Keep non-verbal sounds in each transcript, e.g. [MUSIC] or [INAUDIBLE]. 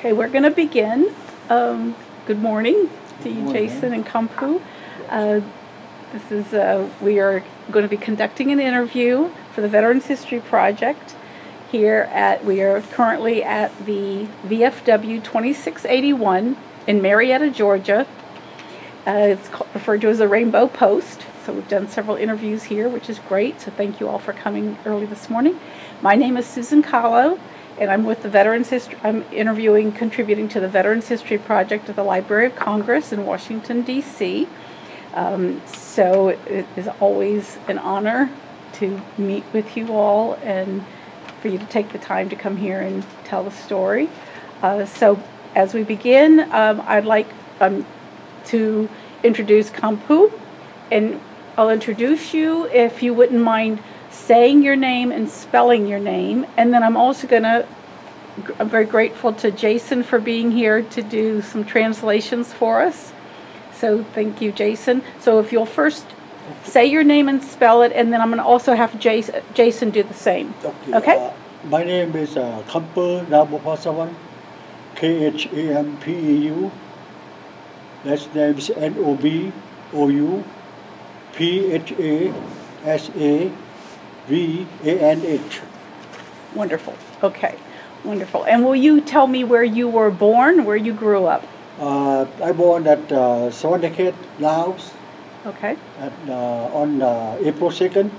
Okay, we're going to begin. Um, good morning to you, morning. Jason and Khampeu. Uh, this is uh, we are going to be conducting an interview for the Veterans History Project here at we are currently at the VFW 2681 in Marietta, Georgia. Uh, it's ca- referred to as the Rainbow Post. So we've done several interviews here, which is great. So thank you all for coming early this morning. My name is Susan Caolo, and I'm with the Veterans History. I'm interviewing, contributing to the Veterans History Project at the Library of Congress in Washington D.C. Um, so it is always an honor to meet with you all and for you to take the time to come here and tell the story. Uh, so as we begin, um, I'd like um, to introduce Khampeu, and I'll introduce you if you wouldn't mind saying your name and spelling your name. And then I'm also going to, I'm very grateful to Jason for being here to do some translations for us. So thank you, Jason. So if you'll first say your name and spell it, and then I'm going to also have Jason, Jason do the same. Okay. Uh, my name is uh, Khampeu Nobouphasavanh, K H A M P E U. Last name is N O B O U P H A S A V A N H. Wonderful. Okay. Wonderful. And will you tell me where you were born, where you grew up? Uh, I born at uh, Savannakhet, Laos, Okay. at, uh, on uh, April 2nd,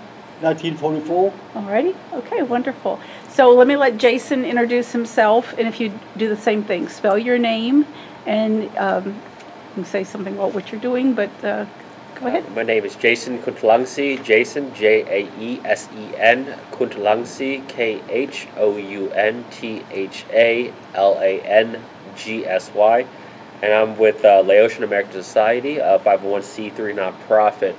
1944. Alrighty. Okay, wonderful. So let me let Jason introduce himself, and if you do the same thing, spell your name, and um, say something about what you're doing. But uh, go ahead. My name is Jason Khounthalangsy. Jason, J A E S E N. Khounthalangsy, K H O U N T H A L A N G S Y. And I'm with uh, Laotian American Society, a 501c3 nonprofit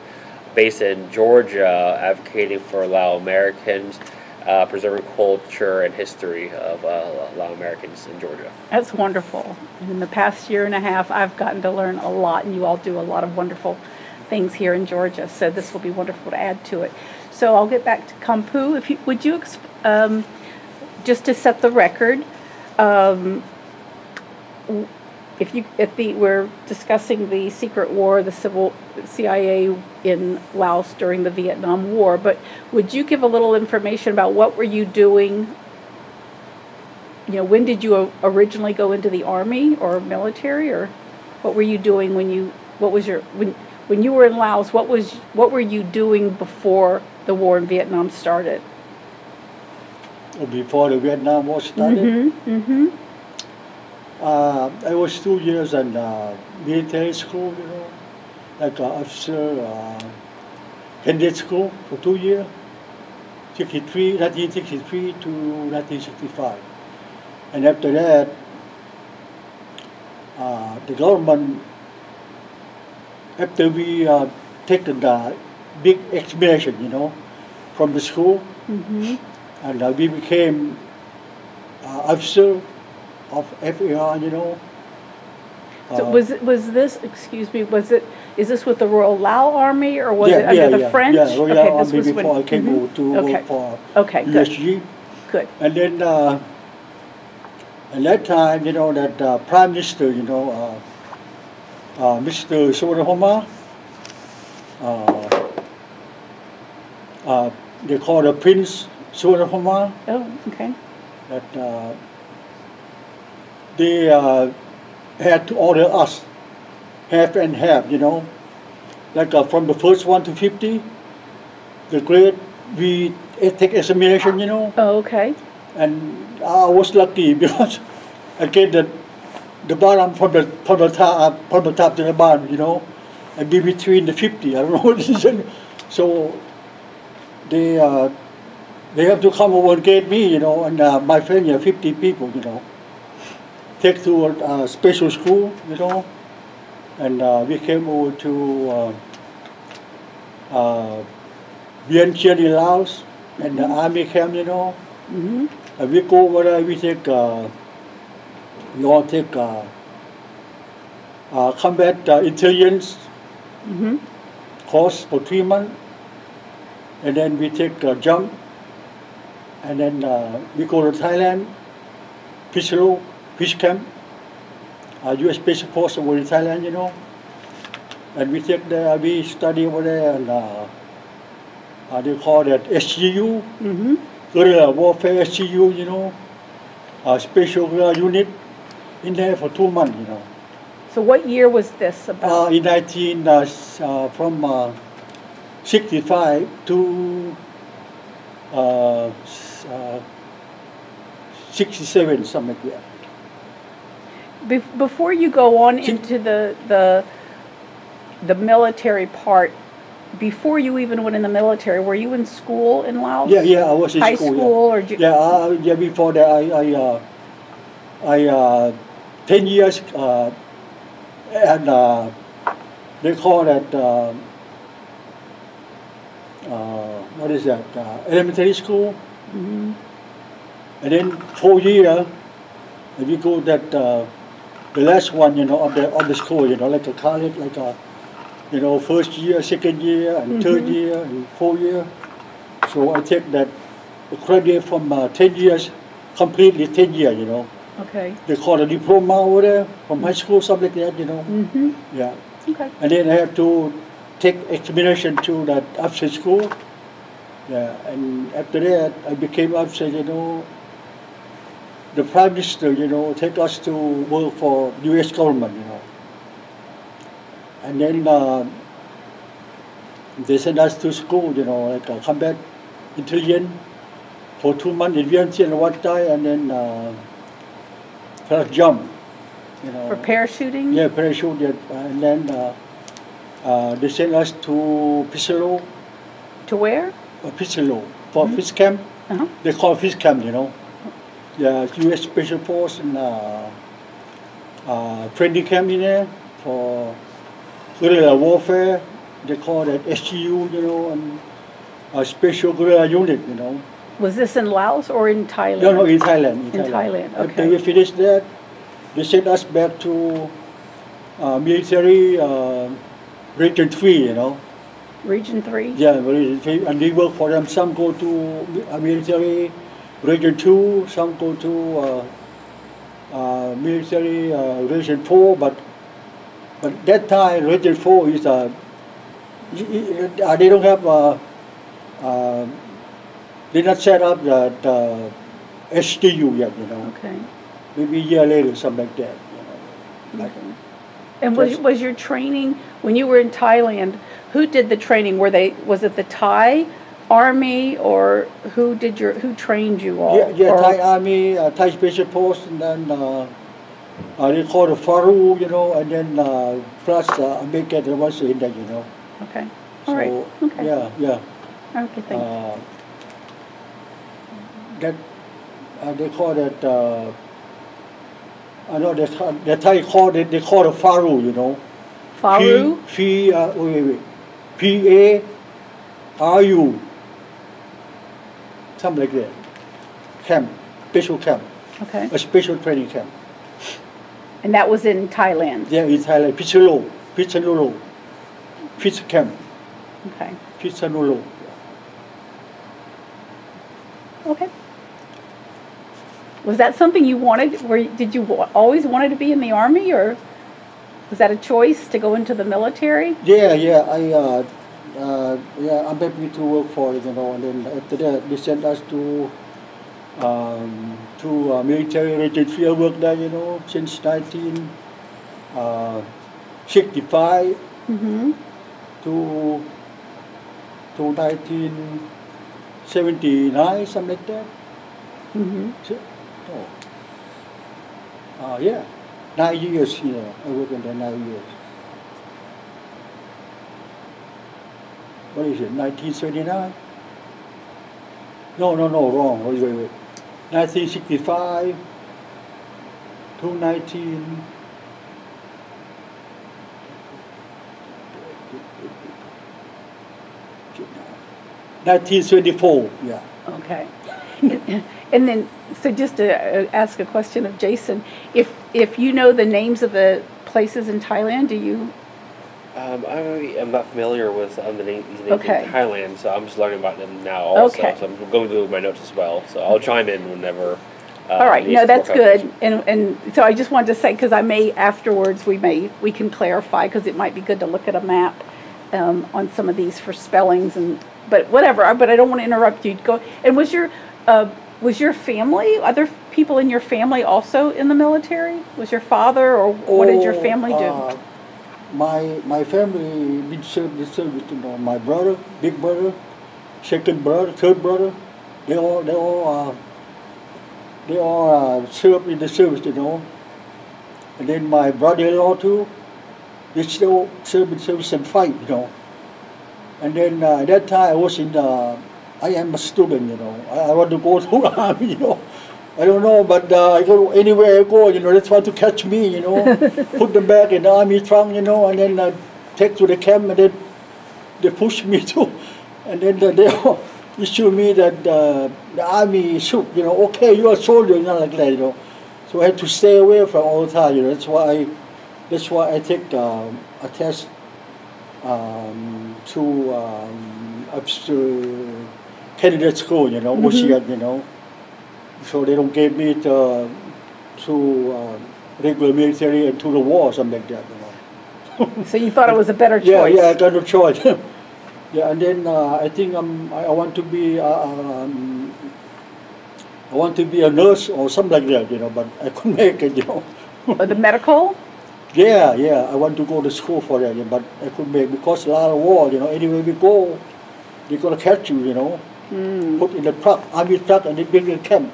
based in Georgia, advocating for Lao Americans, uh, preserving culture and history of uh, Lao Americans in Georgia. That's wonderful. In the past year and a half, I've gotten to learn a lot, and you all do a lot of wonderful things here in Georgia. So this will be wonderful to add to it. So I'll get back to Khampeu. If you would you um, just to set the record, um, if you if the we're discussing the secret war, the civil CIA in Laos during the Vietnam War, but would you give a little information about what were you doing you know, when did you originally go into the army or military, or what were you doing when you? What was your when when you were in Laos? What was what were you doing before the war in Vietnam started? Before the Vietnam War started, Mm-hmm. Uh, I was two years in uh, military school, you know, like uh, officer uh, candidate school for two years, 63, 1963 to 1965. And after that, uh, the government, after we uh, taken the big explanation, you know, from the school, Mm-hmm. and uh, we became uh, officer of FAR, you know. So Uh, was it was this? Excuse me. Was it? Is this with the Royal Lao Army or was yeah, it under yeah, the yeah, French? Yeah, Royal okay, Army when- before I came mhm. over to Okay. work for Okay, good, USG. good. And then uh, at that time, you know, that uh, Prime Minister, you know, uh, Mr. Souvanna Phouma, uh, uh, they call the Prince Souvanna Phouma, Oh, okay. that uh, they uh, had to order us half and half, you know, like uh, from the first one to 50, the grade we take examination, you know, Oh, okay. and I was lucky [LAUGHS] because I get the the bottom from the from the top from the top to the bottom, you know, and be between the 50. I don't know what it is. So they uh, they have to come over and get me, you know, and uh, my family, 50 people, you know, take to a uh, special school, you know, and uh, we came over to uh, uh, Vientiane in Laos and the army camp, you know. Mm-hmm. And we go over there, we take, uh, we all take uh, uh, combat uh, intelligence Mm-hmm. course for three months. And then we take uh, jump. And then uh, we go to Thailand, Pichalo, fish camp. Uh, U.S. Special Force over in Thailand, you know. And we take there, we study over there, and uh, uh, they call that SGU, Mm-hmm. guerrilla warfare SGU, you know. Uh, special unit in there for two months, you know. So what year was this Uh, about? in 19, uh, uh, from uh, 65 to uh, uh, 67, something like that. Be- before you go on Can- into the the the military part, before you even went in the military, were you in school in Laos? Yeah, yeah, I was in High school. school yeah. or Yeah, uh, yeah. Before that, I, I, uh, I, uh, ten years, uh, and uh, they call that, uh, uh, what is that? Uh, elementary school, Mhm. and then four year, and we go that uh, the last one, you know, of the of the school, you know, like a college, like a, you know, first year, second year, and third Mhm. year, and four year. So I take that the credit from uh, ten years, completely ten year, you know. Okay. They call a diploma over there from high school, something like that, you know. Mm-hmm. Yeah. Okay. And then I have to take examination to that after school. Yeah, and after that, I became after, you know, the prime minister, you know, take us to work for U.S. government, you know. And then uh, they send us to school, you know, like a combat intelligence for two months in Vientiane one time, and then uh, first jump, you know. For parachuting? Yeah, parachute. And then uh, uh, they sent us to Piselo, To where? uh, Piselo for fish camp. Uh-huh. They call fish camp, you know. Yeah, U.S. Special Force and uh, uh, training camp in there for guerrilla warfare. They call that SGU, you know, and a special guerrilla unit, you know. Was this in Laos or in Thailand? No, no, in Thailand. In Thailand, After okay. we finished that, they sent us back to uh, military uh, region three, you know. Region 3? Yeah, region three, and we work for them. Some go to uh, military region two, some go to uh, uh, military uh, region four, but but that time region four is uh, y- y- uh, they don't have uh, uh, they not set up the, the STU yet, you know. Okay. Maybe a year later, something like that. You know. Like, Okay. And was, was your training, when you were in Thailand, who did the training? Were they, was it the Thai army or who did your, who trained you all? yeah, yeah, Or- Thai Army, uh, Thai Special Force, and then uh, uh, they call the PARU, you know, and then uh, plus uh, American there was in there, you know. Okay, all right, So, okay. Yeah, yeah. Okay, thank you. Uh, that uh, they call that. Uh, I know they ca- the Thai call it. They call it PARU, you know. PARU? P, P uh, wait, wait, wait. P A R U. Something like that. Camp, special camp, Okay, a special training camp. and that was in Thailand? Yeah, in Thailand, Pichalo, Pichanulo, Pitch camp, Okay, Pichanulo. okay. Was that something you wanted, were, did you always wanted to be in the army or was that a choice to go into the military? Yeah, yeah, I, uh, uh, yeah, I'm happy to work for it, you know, and then after that, they sent us to, um, to uh, military region field work there, you know, since nineteen, uh, sixty-five Mm-hmm, to, to nineteen seventy-nine, something like that. mm-hmm. So, oh. Uh, yeah, nine years, you know, I worked in there nine years. What is it, nineteen seventy-nine? No, no, no, wrong, wait, wait, wait. Nineteen sixty-five to nineteen. Nineteen seventy-four, yeah. Okay. [LAUGHS] And then, so just to uh, ask a question of Jason, if, if you know the names of the places in Thailand, do you, Um, I am not familiar with um, the name, these names Okay. in Thailand, so I'm just learning about them now also. Okay. So I'm going through my notes as well. So I'll chime in whenever uh, All right, no, that's good. And, and so I just wanted to say, because I may afterwards, we may, we can clarify, because it might be good to look at a map um, on some of these for spellings and, but whatever, but I don't want to interrupt you. Go, and was your, uh, was your family, other people in your family also in the military? Was your father, or what did your Oh, family do? uh, My, my family served the service, you know, my brother, big brother, second brother, third brother, they all, they all, uh, they all uh, served in the service, you know. And then my brother-in-law too, they still serve in service and fight, you know. And then uh, at that time I was in, uh, I am a student, you know. I, I want to go to the army, you know. I don't know, but uh, I go anywhere I go, you know, they try to catch me, you know, [LAUGHS] put them back in the army trunk, you know, and then uh, take to the camp, and then they push me [LAUGHS] to, and then they [LAUGHS] issue me that uh, the army shoot, you know, okay, you are a soldier, you know, like that, you know. So I had to stay away from all the time, you know. That's why I, that's why I take um, a test um, to um, up to candidate school, you know, OCN, you know. So they don't get me to, to uh, regular military and to the war, something like that, you know. [LAUGHS] So you thought it was a better Yeah, choice? yeah, I got no choice. [LAUGHS] yeah, and then uh, I think um, I, I want to be, uh, um, I want to be a nurse or something like that, you know, but I couldn't [LAUGHS] make it, you know. Or the medical? Yeah, yeah, I want to go to school for that, yeah, but I couldn't make because a lot of war, you know. Anywhere we go, they're gonna catch you, you know. Mm. Put in the truck, army truck, and they bring you camp.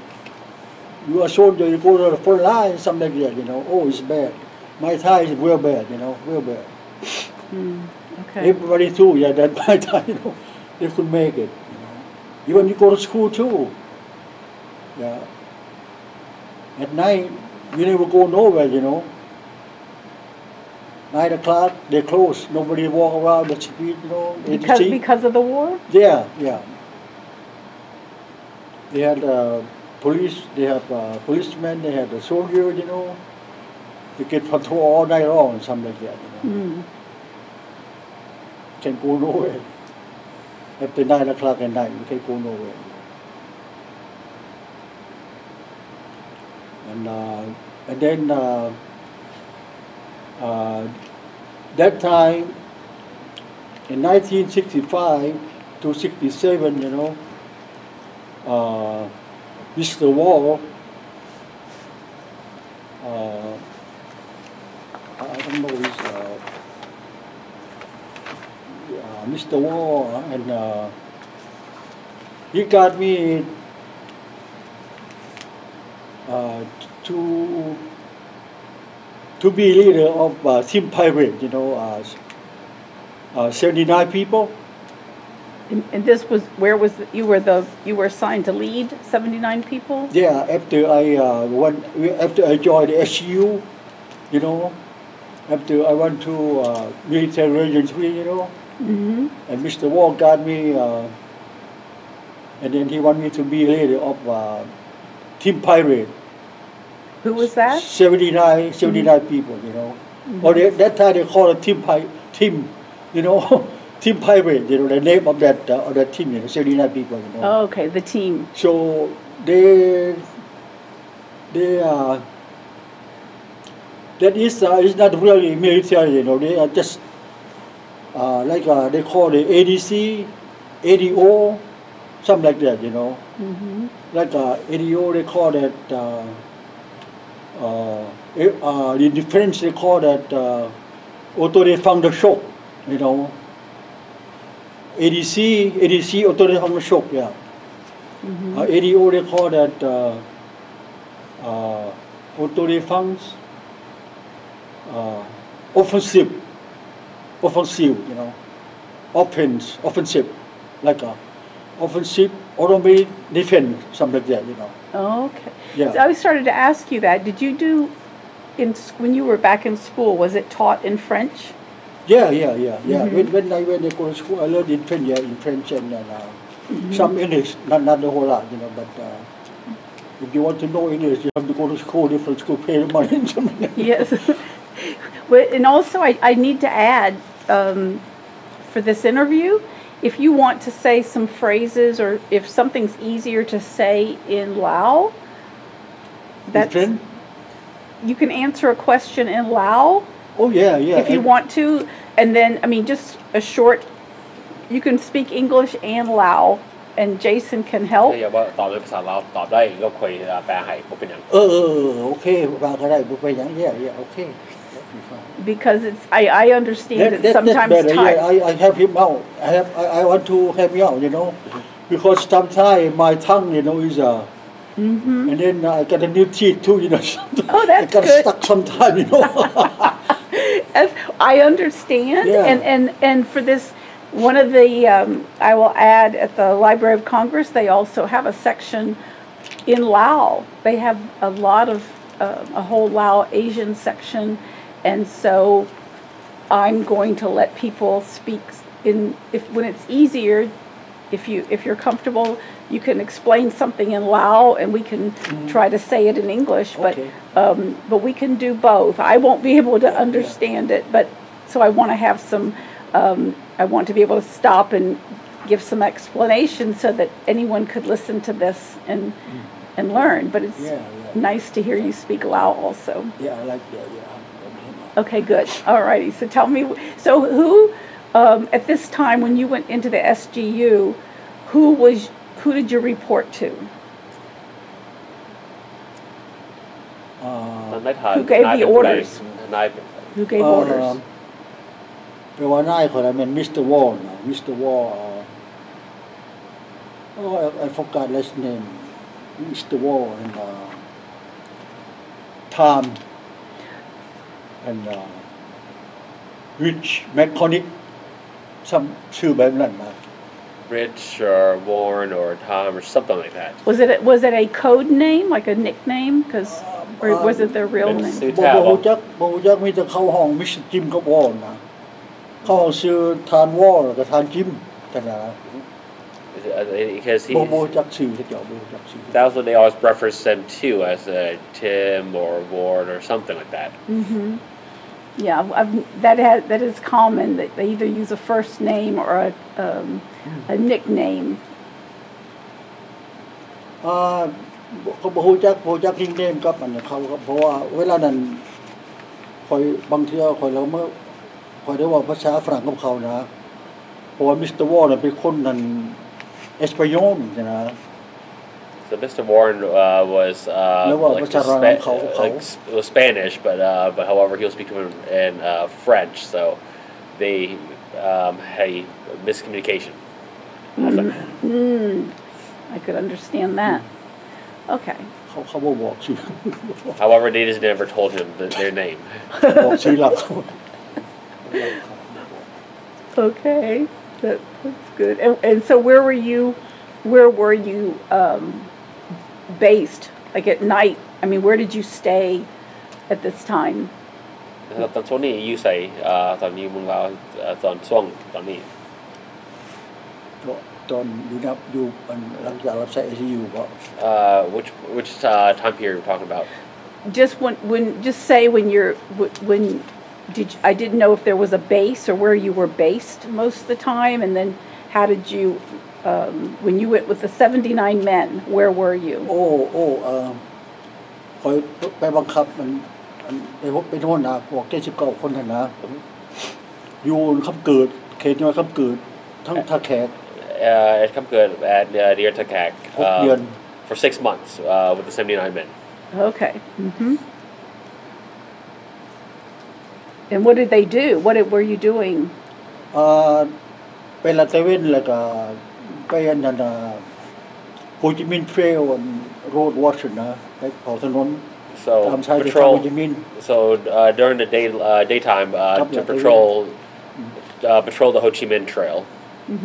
You are soldier, you go to the front line, something like that, you know. Oh, it's bad. My time is real bad, you know, real bad. Mm. Okay. Everybody too, yeah, that [LAUGHS] my time, you know, they could make it, you know. Even you go to school too. Yeah. At night, you never go nowhere, you know. Nine o'clock, they close. Nobody walk around the street, you know. Because, because of the war? Yeah, yeah. They had uh, police, they have uh, policemen, they had a soldier, you know. They get patrol all night long, something like that, you know. Mm. Can't go nowhere. After nine o'clock at night, you can't go nowhere. And uh, and then uh, uh, that time in 1965 to 67, you know, uh, Mr. Wall, uh, I don't know his, uh, uh, Mr. Wall, and uh, he got me uh, to to be leader of uh, Team Pirate, you know, uh, uh, 79 people. And, and this was, where was, the- you were the, you were assigned to lead 79 people? Yeah, after I uh, went, after I joined the SU, you know, after I went to uh, military region three, you know, Mm-hmm. and Mr. Wall got me, uh, and then he wanted me to be leader of uh, Team Pirate. Who was that? 79, 79 people, you know. Or they, that time they called it Team Pirate, Team, you know, [LAUGHS] Team Pirate, you know, the name of that uh, of that team, you know, 79 people, you know. Oh, okay, the team. So they they uh, that is uh, is not really military, you know. They are just uh, like uh, they call it ADC, ADO, something like that, you know. Mm-hmm. Like uh, ADO, they call that. Uh, uh, uh, in the French, they call that uh, autodefense de choc, you know. ADC, ADC, autodefense de choc, yeah. Mm-hmm. Uh, ADO they call that uh, uh, autodefense uh, offensive, offensive, you know, offense, offensive, like a offensive automated defense, something like that, you know. Okay. Yeah. So I started to ask you that. Did you do, in, when you were back in school, was it taught in French? Yeah, yeah, yeah, yeah. Mhm. When, when I went to go to school, I learned in French, yeah, in French and uh, some English, not not the whole lot, you know. But uh, if you want to know English, you have to go to school, different school, pay the money. [LAUGHS] Yes. Well, and also, I, I need to add, um, for this interview, if you want to say some phrases or if something's easier to say in Lao, That's, you can answer a question in Lao oh yeah yeah if you and- want to, and then, I mean, just a short, you can speak English and Lao, and Jason can ถ้า help. อยากว่าตอบเป็นภาษาลาวตอบได้ก็คุยเอ่อแปลให้บ่เป็นหยัง เออเออเออโอเคว่าก็ได้บ่ไปหยัง yeah yeah okay Because it's, I, I understand That- it that- sometimes that's better. time. Yeah, I, I help him out. I have I, I want to help him out, you know, because sometimes my tongue, you know, is uh, Mm-hmm. and then I got a new teeth too, you know. Oh, that's I [LAUGHS] got good. stuck sometime, you know. [LAUGHS] As I understand, Yeah. and, and, and for this, one of the, um, I will add, at the Library of Congress, they also have a section in Lao. They have a lot of, uh, a whole Lao Asian section, and so I'm going to let people speak in, if, when it's easier, if you, if you're comfortable, you can explain something in Lao and we can try to say it in English, but, Okay. um, but we can do both. I won't be able to understand it, but, so I want to have some, um, I want to be able to stop and give some explanation so that anyone could listen to this and, and learn, but it's Yeah, yeah. nice to hear you speak Lao also. yeah, I like that. Yeah, I'm- I'm him out. Okay, good. All righty. So tell me, so who, um, at this time when you went into the SGU, who was, who did you report to? Uh, Who gave the orders? Who gave uh, orders? Um, there were nine, I mean, Mr. Wall, no, Mr. Wall, uh, oh, I, I, forgot his name, Mr. Wall and uh, Tom and uh, Rich McConnick, some two by that. Rich or Warren or Tom or something like that Was it, a- was it a code name, like a nickname? Because, or was it their real It's- name? it's- บ่บ่ฮู้จักบ่ฮู้จักมีแต่เข้าห้องมิสจิมกับวอลนะเข้าห้องชื่อทานวอลกับทานจิมกันนะ because he บ่บ่รู้จักชื่อเขาเจ้าบ่รู้จักชื่อ that was what they always referenced them to as uh, Tim or Ward or something like that Mm-hmm. Yeah, I've, that has, that is common, that they either use a first name or a, um, a nickname. อ่าบ่เขาบ่ฮู้จักบ่รู้จักนิกเนมกับอันนั้นเขาครับเพราะว่าเวลานั้นคอยบางเทื่อคอยแล้วเมื่อคอยได้เว่าภาษาฝรั่งกับเขานะเพราะว่ามิสเตอร์วอลน่ะเป็นคนนั้นเอสปานยอลนะ so Mr. Warren uh, was uh, No, well, like, what's that Spa- around Khao- Khao? like s- was Spanish but uh, but however he was speaking in uh, French so they um, had a miscommunication often. Mm, I could understand that. Okay. เขาเขาบ่บอก[LAUGHS] ชื่อ however they just never told him the, their name บอกชื่อหลักเขา Okay, that, that's good. And, and so where were you, where were you um, based? Like at night? I mean, where did you stay at this time? ตอนช่วงนี้อยู่ใส่อ่าตอนนี้มึงเราเอ่อตอนช่วงตอนนี้ ก็ตอนอยู่นับอยู่อันหลังจากรับใช้ ICU ก็ uh, which which uh, time period we're talking about Just when, when, just say when you're, wh- when, did, you- I didn't know if there was a base or where you were based most of the time, and then how did you, um, when you went with the seventy-nine men, where were you? โอ้โอ้เอ่อคอยไปบังคับมันอันไปพบเป็นหัวหน้าพวกเจ็ดสิบเก้าคนนั่นนะอยู่คำเกิด เขตยังคำเกิด ทั้งท่าแขก uh, it come good at uh, near Thakhek um, for six months uh, with the 79 men. Okay. Mm-hmm. And what did they do? What did, were you doing? Uh, เป็นละเซเว่นแล้วก็ไปอันนั้นโฮจิมินห์เทรล road watch นะแถวถนน so patrol so uh, during the day uh, daytime uh, to patrol uh, patrol the Ho Chi Minh Trail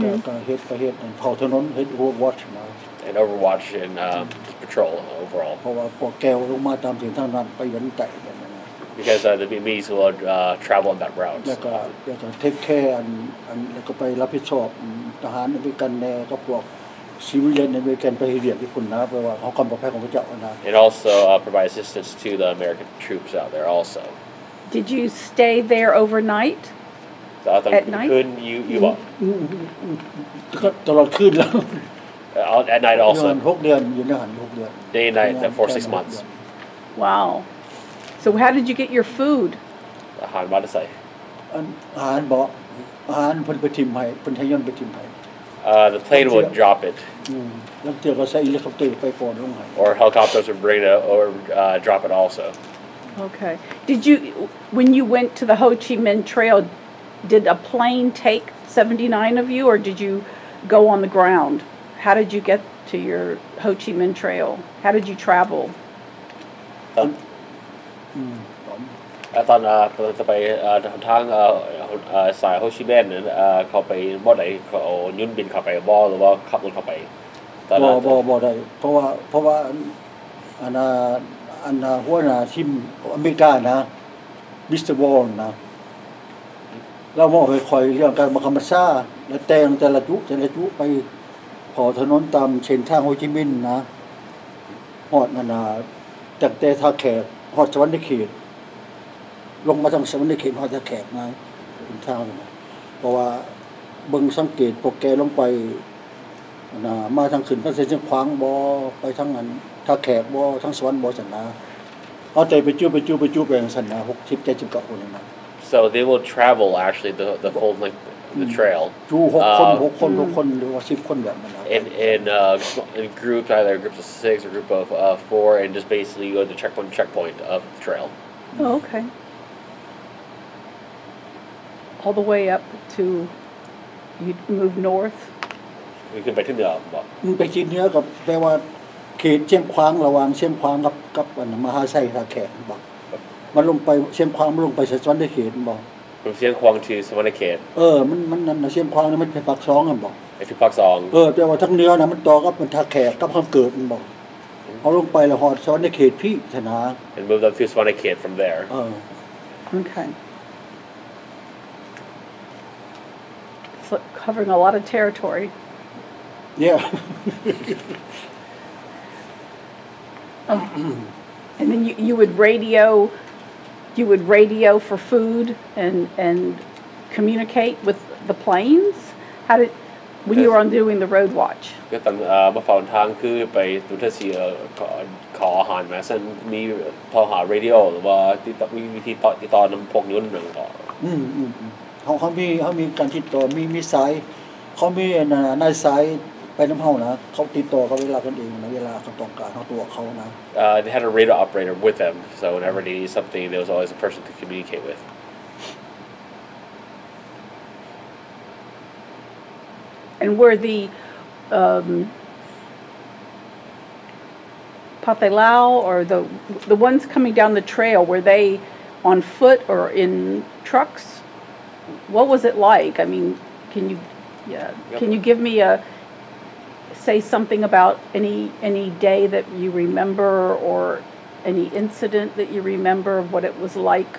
ก็ก็เฮ็ดไปเฮ็ดอันเผาถนนเฮ็ดโรดวอชนะ and Overwatch and um, patrol overall เพราะว่าพวกแก้วลงมาตามเส้นทางนั้นไปยันไต่แบบนั้นนะ because uh, the Vietnamese will uh, travel on that route แล้วก็แล้วก็เทคแคร์อันอันแล้วก็ไปรับผิดชอบอืมทหารอเมริกันแน่ก็พวกซีวิเลียนอเมริกันไปเรียนที่คุณนะเพราะว่าเขาความปลอดภัยของพระเจ้านะ and also uh, provide assistance to the American troops out there also Did you stay there overnight? so I [LAUGHS] thought At night? could you you uh, อืมอืมอืมก็ตลอดคืนแล้ว uh, at night เดือน also หกเดือนอยู่ในหันหกเดือน day and night uh, for six months Wow. So how did you get your food? อาหารมาได้ใส่ อันอาหารบ่อาหารเพิ่นไปทิมให้เพิ่นให้ยนต์ไปทิมให้ Uh, the plane would drop it, อืมแล้วเทื่อก็ใช้เฮลิคอปเตอร์ไปก่อนลงให้ or helicopters would bring it or uh, drop it also. Okay. Did you, when you went to the Ho Chi Minh Trail, did a plane take 79 of you or did you go on the ground? How did you get to your Ho Chi Minh Trail? How did you travel? อืม เอ่อตอนเอ่อจะไปเอ่อทางเอ่อเอ่อสายโฮชิเมนนั้นเอ่อเขาไปบ่ไหนเขาเอายุ่นบินเข้าไปบ่หรือว่าขับรถเข้าไปตอน บ่ นั้น บ่บ่ได้ เพราะว่าเพราะว่าอันอันน่ะอันน่ะหัวหน้าทีมอเมริกานะมิสเตอร์วอลนะ เรามองไปคอยเรื่องการบังคับบัญชาและแต่งแต่ละจุแต่ละจุไปขอถนนตามเส้นทางโฮจิมินห์นะฮอดนานาจากแต่ท่าแขกฮอดสวรรค์เขตลงมาทางสวรรค์เขตฮอดท่าแขกนะเป็นทางเพราะว่าเบิ่งสังเกตโปรแกลงไปนะมาทางขึ้นพระเส้นเชียงขวางบ่ไปทางนั้นท่าแขกบ่ทางสวรรค์บ่สันนะเอาใจไปจู้ไปจู้ไปจู้ไปอย่างสันนะ60 79คนนะ so they will travel actually the the whole length of the trail จูหกคน อ่า หกคนหกคนหรือว่าสิบคนแบบนั้นนะ in in uh, in groups either groups of six or group of uh, four and just basically go to checkpoint to checkpoint of the trail Oh, okay. All the way up to, you move north? มีขึ้นไปที่เหนือบอก มันไปจีนเหนื้อกับแปลว่าเขตเชียงควางระหว่างเชียงควางกับกับอันมหาไซท่าแขกบอก มันลงไปเชียงควางมันลงไปสวรรค์เขตบอก from เชียงควาง to สวรรณเขตเออมันมันนั่นน่ะเชียงควางนี่มันเป็นปากซองกันบอกไปที่ปักซองเออแปลว่าทั้งเหนื้อนะมันต่อกับมันท่าแขกกับคำเกิดมันบอกเอาลงไปแล้วหอดสวรรค์เขตพี่ชนะ and moved up to สวรรณเขต from there เออ Okay. So covering a lot of territory. เนี่ย And then you, you would radio, you would radio for food and, and communicate with the planes? How did, when you were on doing the road watch? ก็ตอนเอ่อมาฝ่าทางคือไปดูทัศนียขอขออาหารมาเส้นมีโทรหาเรดิโอหรือว่าติดต่อมีวิธีต่อติดต่อนำพวกยุ่นหนึ่งต่อ อืมอืมอืมเขาเขามีเขามีการติดต่อมีมีสายเขามีน่ะนายสาย they had a radar operator with them, so whenever they needed something, there was always a person to communicate with. and were the um, Pathet Lao or the the ones coming down the trail were they on foot or in trucks? What was it like? I mean, can you yeah yep. can you give me a say something about any, any day that you remember or any incident that you remember of what it was like?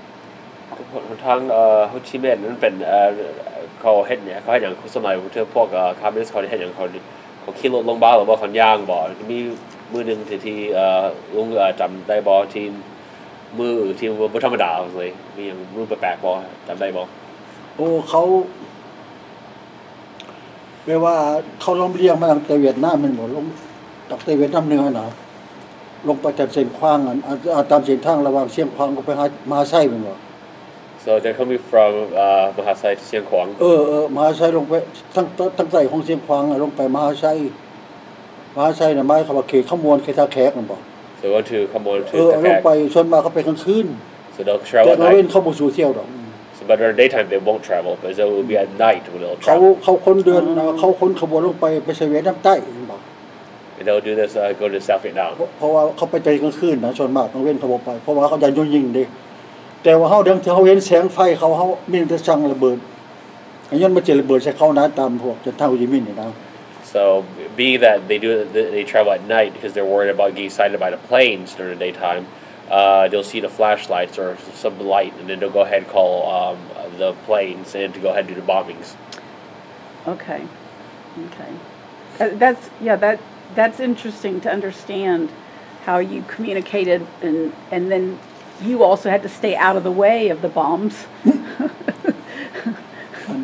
ทางเอ่อโฮชิเมนนั้นเป็นเอ่อเขาเห็นเนี่ยเขาเห็นอย่างสมัยเธอพวกเอ่อคาร์บิสเขาเห็นอย่างเขาเขาขี่รถลงบ้านหรือว่าเขาย่างบ่มีมือหนึ่งที่ที่เอ่อลุงเอ่อจำได้บ่ที่มือที่บ่ธรรมดาเลยมีอย่างมือแปลกๆบ่จำได้บ่โอ้เขา แปลว่าเขาลำเลียงมาตั้งแต่เวียดนามมันหมดลงตั้งแต่เวียดนามเหนือนะลงไปตามเส้นขวางอะอะอะตามเส้นทางระหว่างเชียงขวางก็ไปหามหาไซมันบ่ so they're coming from uh มหาไซ to เชียงขวางเออเออมหาไซลงไปทั้งทั้งใต้ของเชียงขวางอะลงไปมหาไซมหาไซน่ะหมายความว่าเขตขมวนเขตท่าแขกมันบ่ so want to come on เออ to ล the งไป fact ส่วนมากเขาไปกลางคืน so they'll แต่ travel ก at ลางเว้น night เขาบ่สู่เที่ยวดอก so but during the daytime they won't travel but it will be at night when they'll เขา travel เขาคนเดินนะเขาคนขบวนลงไปไปเสวียน้ำใต้มันบอก and they'll do this uh, go to South Vietnam เพราะเพราะว่าเขาไปใจกลางคืนนะส่วนมากกลางเว้นเขาบ่ไป เพราะว่าเขาจะยุ่งยิงเดิแต่ว่าเขาเดินเขาเห็นแสงไฟเขาเขามีแต่สั่งระเบิดไอ้ยันมาเจอระเบิดใส่เขานะตามพวกจนเท่ายิมินนี่นะ So being that they do they travel at night because they're worried about getting sighted by the planes during the daytime, uh, they'll see the flashlights or some light, and then they'll go ahead and call um, the planes and to go ahead and do the bombings. Okay, okay. Uh, That's, yeah, that, that's interesting to understand how you communicated and, and then you also had to stay out of the way of the bombs. [LAUGHS] อัน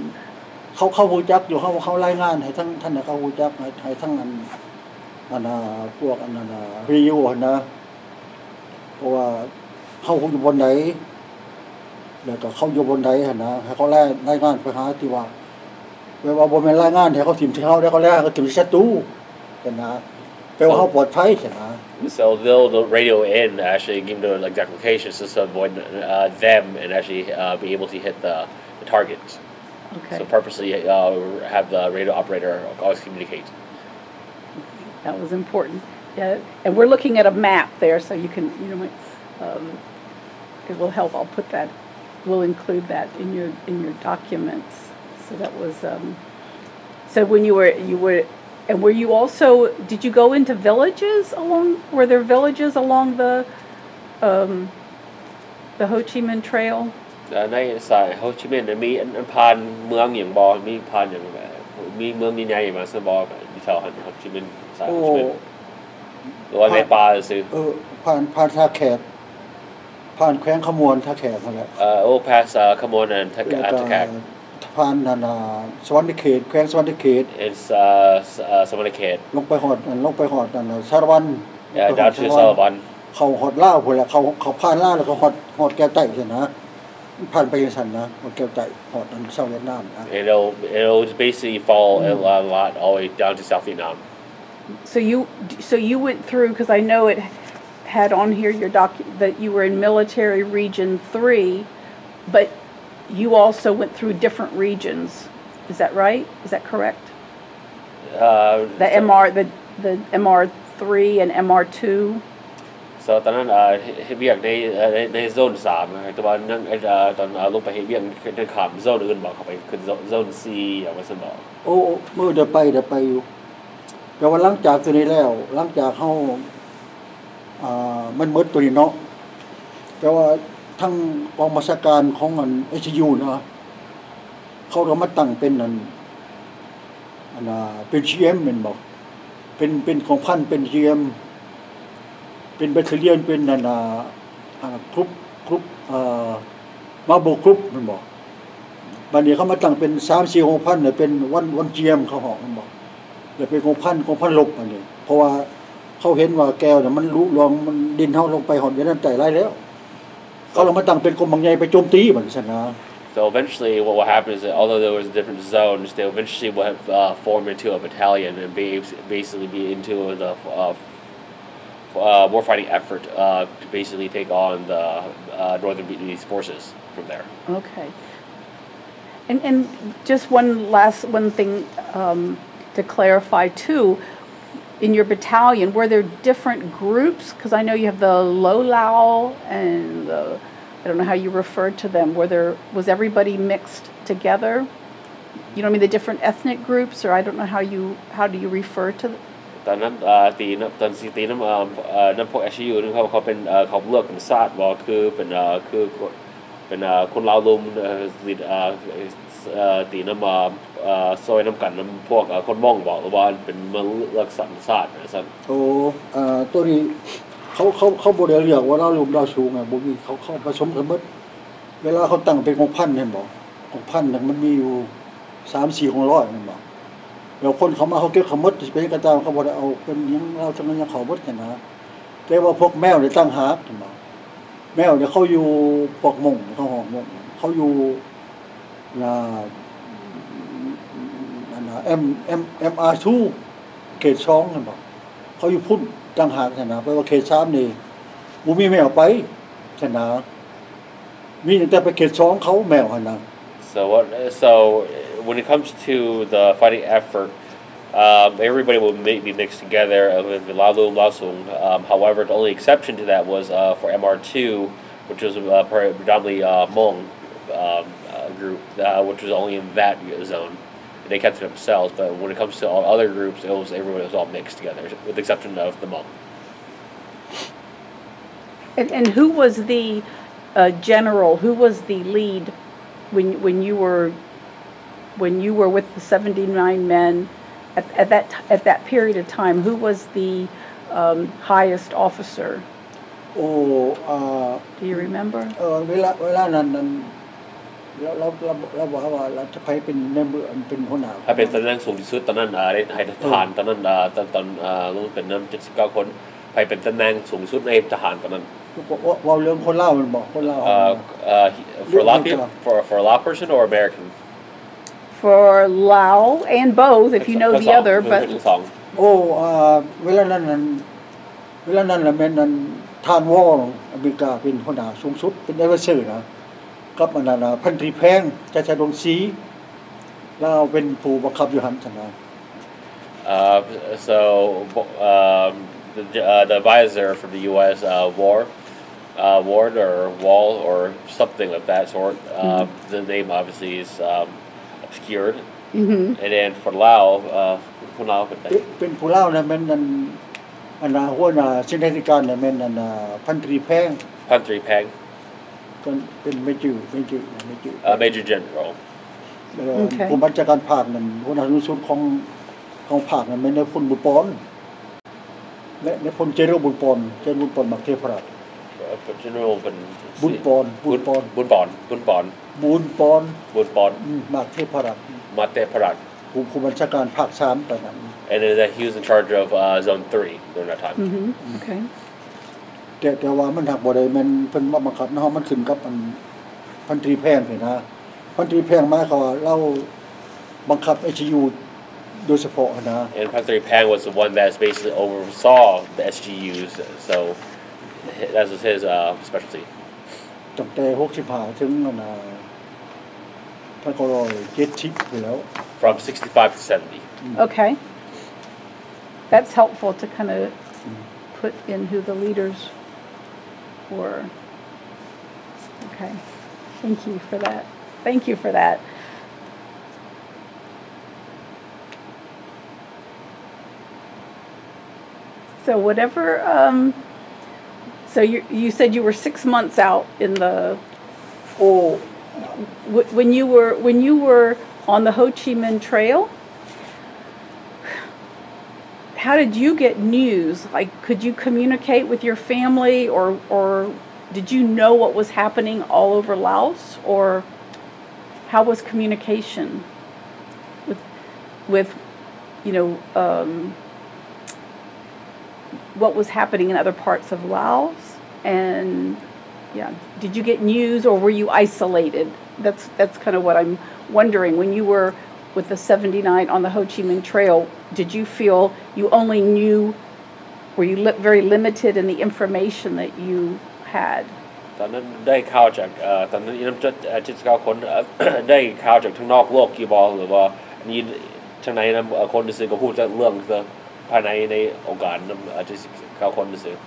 เขาเขาหูจักอยู่เขาเขารายงานให้ทั้งท่านน่ะเขาหูจักให้ให้ทั้งอันอันน่ะพวกอันนั้นน่ะรีวิวนะ เพราะว่าเขาคงอยู่บนไหนแล้วก็เขาอยู่บนไหนหั่นนะให้เขาแล่รายงานไปหาที่ว่าเวลาบ่แม่นรายงานให้เขาถิ่มที่เขาแล้วเขาแล่เขาถิ่มที่ศัตรูหั่นนะแปลว่าเขาปลอดภัยหั่นนะ So they'll, they'll radio in, actually give them the exact location so to avoid uh, them and actually uh, be able to hit the, the targets. Okay. So purposely uh, have the radio operator always communicate. That was important. Yeah, and we're looking at a map there, so you can, you know, um, it will help. I'll put that, we'll include that in your, in your documents. So that was, um, so when you were, you were, and were you also, did you go into villages along, were there villages along the, um, the Ho Chi Minh Trail? อ่าในสายโฮจิมินห์เนี่ยมีอันอันผ่านเมืองอย่างบอมีผ่านอย่างแบบมีเมืองใหญ่ๆมาสบอกที่แถวโฮจิมินห์สายโฮ โอ้ จิมินห์ห รือว่าในป่าซื้อเออผ่านผ่านท่าแขกผ่านแขวงขมวนท่าแขกนั่นแหละเอ่อ all past uh, come on and take แล้วก็ uh, take ผ่านนานาสวรรค์เขตแขวงสวรรค์เขต it's uh, s- uh, Samanakhet ลงไปหอดลงไปหอดนั่นน่ะสารวัน yeah, ลงไปหอ down ด to สารวั Salavan นเขาหอดล่าวพุ่นละเขาเขาผ่านล่าวแล้วก็หอดหอดแก้วไต้ใช่นะผ่านไปยังสันนะหอดแก้วไต้หอดอันเซาเวียดนามนะ it'll it'll just basically fall a lot, a lot all the way down to South Vietnam So you, so you went through, because I know it had on here your doc, that you were in military region three, but you also went through different regions. Is that right? Is that correct? uh, The so- MR, the, the MR three and MR two? so ตอนนั้นเอ่อเฮ็ดเวียกในเอ่อในในโซนสามนะครับแต่ว่านั่งเอ่อตอนเอ่อลงไปเฮ็ดเวียกเดินข้ามโซนอื่นบอกเข้าไปขึ้นโซนซีอย่างว่าซั่นบอก โอ้เมื่อเดี๋ยวไปเดี๋ยวไปอยู่ แต่ว่าหลังจากตัวนี้แล้วหลังจากเขาอ่ามันหมดตัวนี้เนาะแต่ว่าทั้งกองบัญชาการของอันเอชยูนะเขาก็มาตั้งเป็นอันอันน่ะเป็นจีเอ็มเป็นบอกเป็นเป็นของพันเป็นจีเอ็มเป็นแบตเตอรี่ยนเป็นอันน่ะอ่ากรุ๊ปกรุ๊ปอ่ามาโบกรุ๊ปมันบอกบัดนี้เขามาตั้งเป็นสามสี่หกพันเนี่ยเป็นวันวันเจียมเขาหอกมันบอก แล้วเป็นของพันของพันลบอันนี้เพราะว่าเขาเห็นว่าแก้วเนี่ยมันลุลองมันดินเท่าลงไปหอดเวียดนามใจไรแล้ว เขาลงมาตั้งเป็นกรมบางใหญ่ไปโจมตีมันชนะ So eventually, what will happen is that although there was different zones, they eventually will have, uh, form into a battalion and be basically be into the uh, uh, warfighting effort uh, to basically take on the uh, northern Vietnamese forces from there. Okay. And, and just one last, one thing um, to clarify too, in your battalion, were there different groups? Because I know you have the Low Lao and the, I don't know how you referred to them. Were there, was everybody mixed together? You know what I mean, the different ethnic groups, or I don't know how you, how do you refer to, th- ตอนนั้นเอ่อตีน้ำตอนตีน้ำเอ่อเอ่อน้ำพวก SU นึงเขาเขาเป็นเอ่อเขาเลือกเป็นซาดบอกคือเป็นเอ่อคือเป็นเอ่อคนลาวลุม ตีน้ำเอ่อเอ่อซอยน้ำกันน้ำพวกคนม่องบอกว่าเป็นเมืองลือกสันซาดนะสันโอ้อ่าตัวนี้เขาเขาเขาบริเรียกว่าเราลุมเราสูไงอะบ่มีเขาเขาผสมกันมดเวลาเขาตั้งเป็นของพันเห็นบอกของพันเนี่ยมันมีอยู่สามสี่ของร้อยนั่นบอกเดี๋ยวคนเขามาเขาเก็บขมดเป็นกระจายเขาบอกเอาเป็นยังเราจะมันยังเขาหมดกันนะแต่ว่าพวกแมวเนี่ยตั้งหากเห็นบอกแมวเนี่ยเขาอยู่ปอกมงเขาหองมงเขาอยู่ นะอันนะเอ็มเอ็มเอ็มอาร์ทูเขตสองเห็นบอก เขาอยู่พุ่นต่างหากชนะเพราะว่าเขตสามนี่บูมีแมวไปชนะมีตั้งแต่ไปเขตสองเขาแมวหันนะ So what? So when it comes to the fighting effort, um, everybody will ma- be mixed together uh, with the Lao Lu Lao Sung. Um, however, the only exception to that was uh, for MR2, which was uh, pre- predominantly uh, Hmong um, uh, group, uh, which was only in that zone. They kept to themselves, but when it comes to all other groups, it was everyone was all mixed together, with the exception of the Hmong. And, and who was the uh, general? Who was the lead when when you were when you were with the seventy nine men at, at that at that period of time? Who was the um, highest officer? Oh, uh, do you remember? Uh, เวลาเวลานั้นนั้นเราเราเราเราบอกว่าเราจะไปเป็นในเมืองเป็นหัวหน้าถ้าเป็นตำแหน่งสูงที่สุดตอนนั้นอ่าได้ให้ทหารตอนนั้นอ่าตอนตอนอ่ารู้เป็นน้ำเจ็ดสิบเก้าคนไปเป็นตำแหน่งสูงที่สุดในทหารตอนนั้นเว่าว่าเรื่องคนเล่าวมันบอกคนเล่าว Uh, uh, he- for a lot of Look, people, uh, for for a Lao person or American. For Lao and both, if you know the other, but ทั้งสองโอ้อ่าเวลานั้นนั้นเวลานั้นน่ะแม่นนั้นทานวอลอเมริกาเป็นหัวหน้าสูงสุดเป็นเอเวอร์เซอร์นะ กับอันนั้นน่ะพันตรีแพงจะชาดงสีแล้วเป็นผู้บังคับอยู่หันชนะ Uh, so um, the, uh, the advisor from the U.S. Uh, War, uh, Ward or Wall or something of that sort. Um, The name obviously is um, obscured. mhm. And then for Lao, uh, คุณลาวเป็นไง เป็นเป็นผู้เล่านะแม่นนั้นอันน่ะหัวหน้าสินธิการน่ะแม่นอันน่ะพันตรีแพง พันตรีแพง ก็เป็นไม่จื้อไม่จื้อนะไม่จื้อ uh, Major General แล้วก็โอเคผู้บัญชาการภาคนั้นหัวหน้าสูงสุดของของภาคนั้นแม่นในพลบุญปอนและในพลเจริญบุญปอนเจริญบุญปอนมักเทพรัตน์ uh, General เป็นบุญปอนบุบุญญปอนบุญปอนบุญปอนบุญปอนบุญปอนอืมมักเทพรัตน์มาเตพรัตน์ผู้ผู้บัญชาการภาคสามตอนนั้น and then that he was in charge of uh, Zone 3 during that time. Mhm. Okay. แต่แต่ว่ามันหักบ่ได้แมันเพิ่นมาบังคับเนาะมันขึ้นกับอันพันตรีแพงนี่นะพันตรีแพงมาเขาว่าเราบังคับ HU โดยเฉพาะนะ And Panther Pang was the one that basically oversaw the SGUs, so that was his uh, specialty. ตั้งแต่65ถึงอันน่ะ1970ไปแล้ว From 65 to 70. Okay. That's helpful to kind of put in who the leaders Okay. Thank you for that. Thank you for that. So whatever, um, so you, you said you were six months out in the โอ้ Wh- when you were when you were on the Ho Chi Minh Trail, how did you get news? Like, could you communicate with your family, or or did you know what was happening all over Laos, or how was communication with with you know um, what was happening in other parts of Laos? And yeah did you get news or were you isolated? That's that's kind of what i'm wondering. When you were with the 79 on the ho chi minh trail did you feel you only knew were you li- very limited in the information that you had ตอนนั้นได้ข่าวจากเอ่อตอนนั้นน้ำจัดเอ่อจิตเก้าคนเอ่อ ได้ข่าวจากทั้งนอกโลกกี่บอลหรือว่านี่ทางในนำเอ่อคนรู้สึกก็พูดจากเรื่องภายในในองค์การนำเอ่อจิตเก้าคนรู้สึก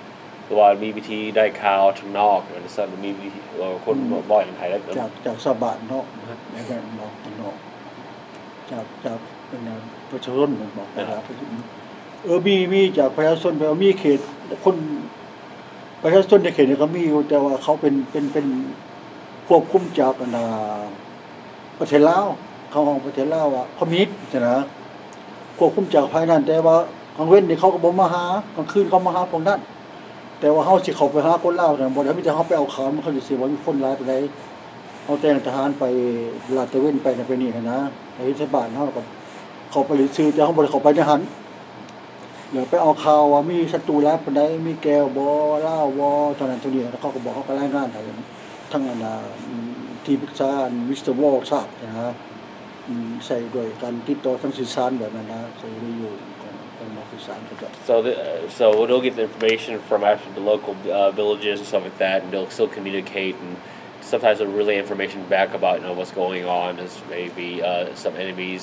หรือว่ามีวิธีได้ข่าวทางนอกหรือสั่นมีวิธีเอ่อคนบ่อยในไทยได้ จากจากสบานเนาะแล้วก็เนาะเนาะจากจาก เป็นไประชาชนผมบอกนะเออมีมีจากประชาชนไปเอามีเขตคนประชาชนในเขตเนี่ยเขามีอยู่แต่ว่าเขาเป็นเป็นเป็นควบคุมจากอันาประเทศลาวเขาของประเทศลาวอะคอมมิวนิสต์นะควบคุมจากภายนั้นแต่ว่ากลางเว้นเนี่ยเขาก็บ่มาหากลางคืนเขามาหาพวกนั้นแต่ว่าเขาสิเขาไปหาคนลาวเนี่ยบ่ได้มีแต่เขาไปเอาขาวมันเขาสิสิว่ามีคนร้ายไปได้เขาแต่งทหารไปลาดตะเวนไปนั่นไปนี่นะในเทศบาลเขาก็ เขาไปซื้อแต่เขาบ่ได้เขาไปในหันเดี๋ยวไปเอาข่าวว่ามีศัตรูแล้วปนใดมีแก้วบ่ลาวบ่เท่านั้นเท่านี้แล้วเขาก็บอกเขาก็รายงานให้ทั้งอันน่ะอืมที่ปรึกษามิสเตอร์วอลทราบนะฮะใส่ด้วยการติดต่อทางสื่อสารแบบนั้นนะใส่วิทยุของของนักสื่อสารเขาจะ So, the, uh, so they'll get the information from actually the local uh, villages and stuff like that, and they'll still communicate, and sometimes they'll relay information back about you know what's going on, as maybe uh, some enemies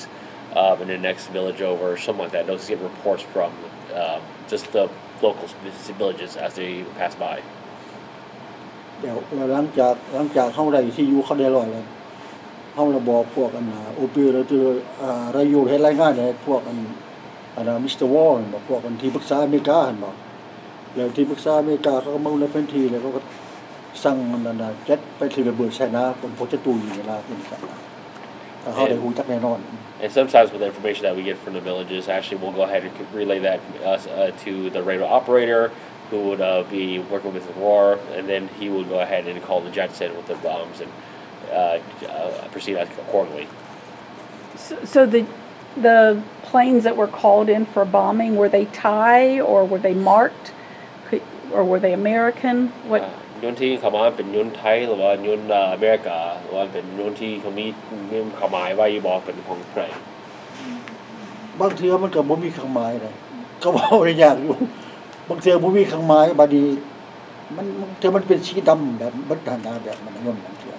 um, in the next village over, or something like that. They'll just get reports from um, just the local villages as they pass by. เดี๋ยวหลังจากหลังจากเข้าได้ที่อยู่เขาได้ร้อยแล้วเข้าระบอกพวกอันน่ะโอปีแล้วตัวอ่ารายอยู่ให้รายงานให้พวกอันอันน่ะมิสเตอร์วอลบอกพวกอันที่ปรึกษาอเมริกาหั่นบอกแล้วที่ปรึกษาอเมริกาเขาก็มาในพื้นที่แล้วเขาก็สั่งอันนั้นน่ะเจ็ตไปถือระเบิดใส่นะคนโพสต์ตูอยู่เวลาเป็นกันแต่เขาได้ฮู้จักแน่นอน And sometimes with the information that we get from the villages, actually we'll go ahead and relay that uh, uh, to the radio operator, who would uh, be working with the war, and then he would go ahead and call the Jetson with the bombs and uh, uh, proceed accordingly. so, so the the planes that were called in for bombing were they Thai or were they marked or were they American? What? อ่าโยนที่เข้ามาเป็นโยนไทยหรือว่าโยนอ่าอเมริกาหรือว่าเป็นโยนที่เขามีมีความหมายไว้บอกเป็นของใครบางเทื่อมันก็บ่มีเครื่องหมายเลยก็เว้าได้ยากอยู่บางเทื่อบ่มีเครื่องหมายบัดนี้มันบางเทื่อมันเป็นสีดำแบบบัดหนาแบบมันย่นบางเทื่อ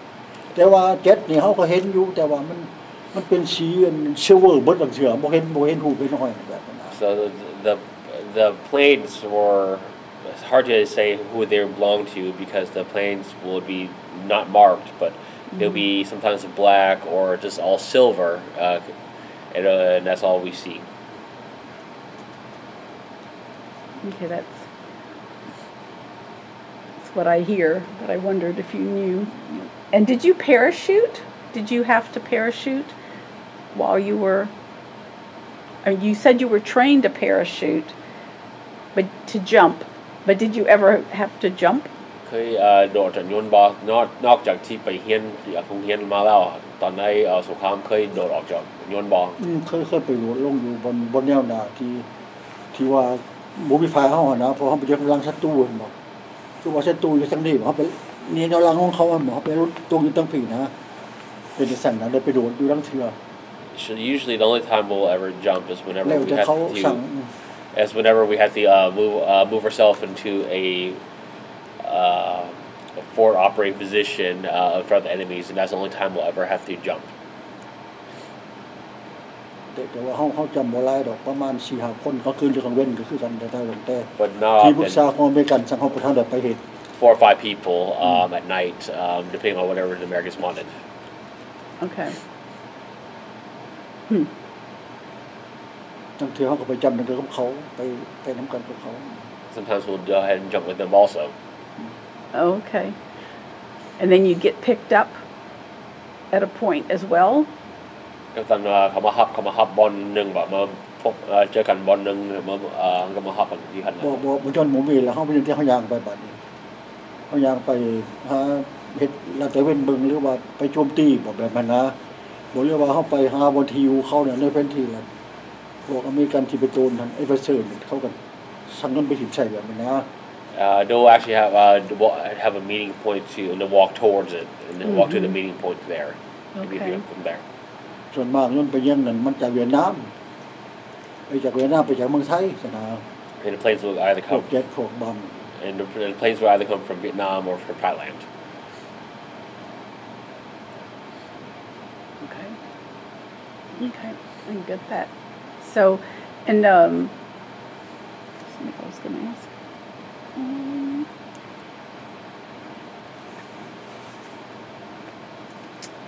แต่ว่าเจ็ตนี่เฮาก็เห็นอยู่ แต่ว่ามันมันเป็นสีซิลเวอร์เบิดบางเทื่อบ่เห็นบ่เห็นรูปเป็นน้อยแบบนั้นนะ So the, the the planes were it's hard to say who they belong to because the planes will be not marked, but they'll be sometimes black or just all silver, uh, and, uh, and that's all we see. Okay, that's that's what I hear, but I wondered if you knew. And did you parachute? Did you have to parachute while you were? I mean, you said you were trained to parachute, but to jump. But did you ever have to jump? เคยเอ่อโดดจากยนต์บอกนอกนอกจากที่ไปเฮียนจากโรงเรียนมาแล้วตอนในเอ่อสงครามเคยโดดออกจากยนต์บอกอืมเคยเคยไปโหลดลงอยู่บนบนแนวหน้าที่ที่ว่าบ่มีไฟเฮาอะนะเพราะเฮาไปเจอกำลังศัตรูเห็นบ่คือว่าศัตรูอยู่ทางนี้บ่เฮาไปนี่แนวหลังของเขาอะบ่เฮาไปรถตรงอยู่ทางพี่นะเป็นจังซั่นนะได้ไปโดดอยู่ทางเทื่อ So usually the only time we'll ever jump is whenever แล้ว we แต่ have เขาสั่ง to as whenever we have to uh, move uh, move ourselves into a, uh, a forward operating position uh, in front of the enemies, and that's the only time we'll ever have to jump. แต่แต่ว่าเฮาเฮาจำบ่หลายดอกประมาณ4-5คนเขาคืนอยู่กลางเว้นก็คือกันแต่ถ้าลงแต่ But not ที่ปรึกษา often. ของอเมริกันสั่งเฮาไปทางใดไปเฮ็ด Four or five people um, at night, um, depending on whatever the Americans wanted. Okay. จังเทื่อเฮาก็ไปจำนำกับเขาไปไปนํกันกับเขา Sometimes we'll go ahead and jump with them also. Okay. And then you get picked up at a point as well. ก็ตอนว่าเขามาฮับเขามาฮับบอลหนึ่งแบบมาพบเอ่อเจอกันบอลหนึ่งมาเอ่อก็มาฮับกันที่ขันนะบ่บ่บ่จนหมู่มีแล้วเฮาไปเรียนที่เฮาย่างไปบัดนี้เฮาย่างไปหาเฮ็ดลาดตระเวนเบิ่งหรือว่าไปโจมตีบ่แบบนั้นนะบ่เรียกว่าเฮาไปหาบนที่อยู่เขาเนี่ยในพื้นที่แล้ว พวกอเมริกันที่ไปโจรนั่นไอ้เฟเซอร์นี่เขาก็สั่งกันไปถิ่มใส่แบบนั้นนะ Uh, they'll actually have uh, to wa- have a meeting point to and to walk towards it and then walk to the meeting point there. and be Okay. from there. ส่วนมากย้อนไปเยี่ยงนั้นมันจากเวียดนามไปจากเวียดนามไปจากเมืองไทยสนะ And the planes will either พวก come เจ็ตพวกบอม and the, the planes will either come from Vietnam or from Thailand. Okay. Okay, I get that. So, and um, I was going to ask. Um,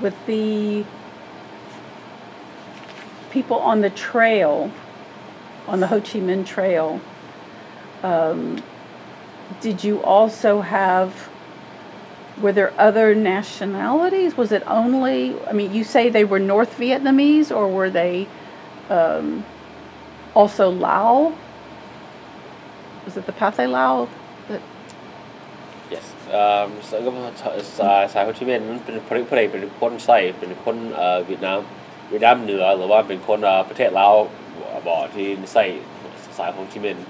with the people on the trail, on the Ho Chi Minh Trail, um, did you also have were there other nationalities? Was it only, I mean, you say they were North Vietnamese or were they um, also Lao? Was it the Pathe Lao? That, yes เอ่อสก็สายสายโฮจิมินห์นั้นเป็นผู้ผู้ใดเป็นคนใส่เป็นคนเอ่อเวียดนามเวียดนามเหนือหรือว่าเป็นคนเอ่อประเทศลาวบ่ที่ใส่สายโฮจิมินห์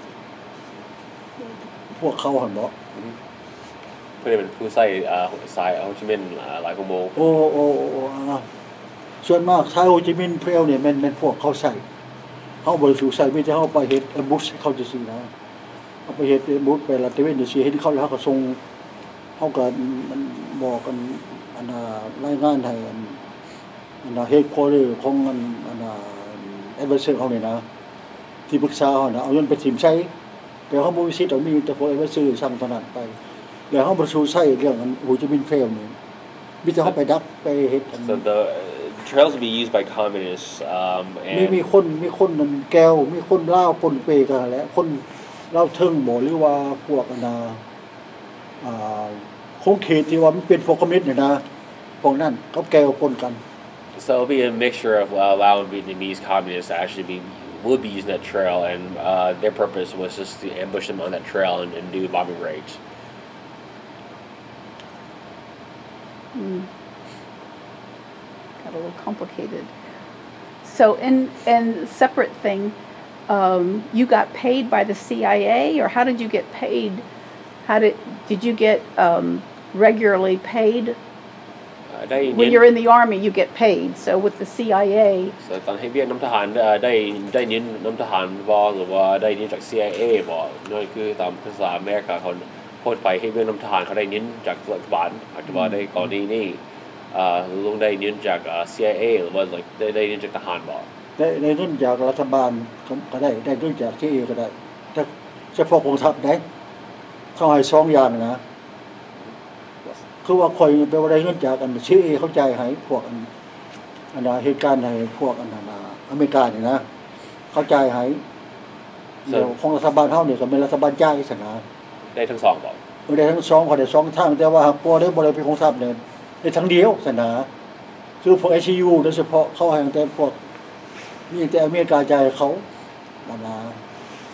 พวกเขาหันบอกผู้ใดเป็นผู้ใส่เอ่อสายโฮจิมินห์เอ่อหลายชั่วโมงโอ้โอ้โอ้อ่า ส่วนมากชายโฮจิมินห์เพลเนี่ยมันแมันพวกเขาใส่เขาบริสุทธิ์ใส่ไม่ใช่เขาไปเฮ็ดแอบุชเขาจะซื้อนะเขาไปเฮ็ดแอบุชไปลาดตระเวนจะซื้อเฮ็ดเขาแล้วเขาก็ส่งเขาก็มันบอกกันอันรายงานให้อันเฮดคอร์เรของอันอันน่ะแอเวอร์เซอร์เขาเนี่ยนะ ที่ปรึกษาเขานะเอาเงินไปถิ่มใช้แต่เขาบ่มีสิทธิ์เอามีแต่พวกแอเวอร์เซอร์สั่งเท่านั้นไปแล้วเขาบริสุทธิ์ใช้เรื่องอันโฮจิมินห์เพลวนี่ยมีแต่เขาไปดักไปเฮ็ดอัน So the trails will be used by communists um, มี and มีคนมีคนนั่นแก้ว มีคนลาวปนเปกันแหละคนลาวเทิงบ่หรือว่าพวกอันนาอ่าคงเขตที่ว่ามันเป็นพวกคอมมิวนิสต์เนี่ยนะพวกนั้นเขาแก้วปนกัน So it'll be a mixture of uh, Lao and Vietnamese communists that actually be would be using that trail, and uh, their purpose was just to ambush them on that trail and, and do bombing raids. got a little complicated. So, in and separate thing, um, you got paid by the CIA, or how did you get paid How did, did you get um, regularly paid? เอ่อได้ When เน้น you're in the army, you get paid. So with the CIA, so ตอนให้เบี้ยน้ำทหารเอ่อได้ได้เน้นน้ำทหารบอหรือว่าได้เน้นจาก CIA บอนั่นคือตามภาษาอเมริกาเขาพูดไปให้เบี้ยน้ำทหารเขาได้เน้นจากรัฐบาลอาจจะว่าได้ก่อนนี้นี่เอ่อ ลุงได้เน้นจากเอ่อ CIA หรือว่า like ได้ได้เน้นจากทหารบอได้ได้เงินจากรัฐบาลก็ได้ได้เงินจากที่เอก็ได้แต่เฉพาะกองทัพได้เขาให้สองอย่างนะคือว่าคอยไปว่าได้เงินจากอันซีเอเข้าใจให้พวกอันอันนะเหตุการณ์ให้พวกอันนั้นนะอเมริกาเนี่ยนะเข้าใจให้เดี๋ยวของรัฐบาลเฮาเนี่ยก็เป็นรัฐบาลจ่ายสนะได้ทั้งสองบอเออได้ทั้งสองเขาได้สองทางแต่ว่าหากพวกได้บ่ได้เป็นของทัพเนี่ย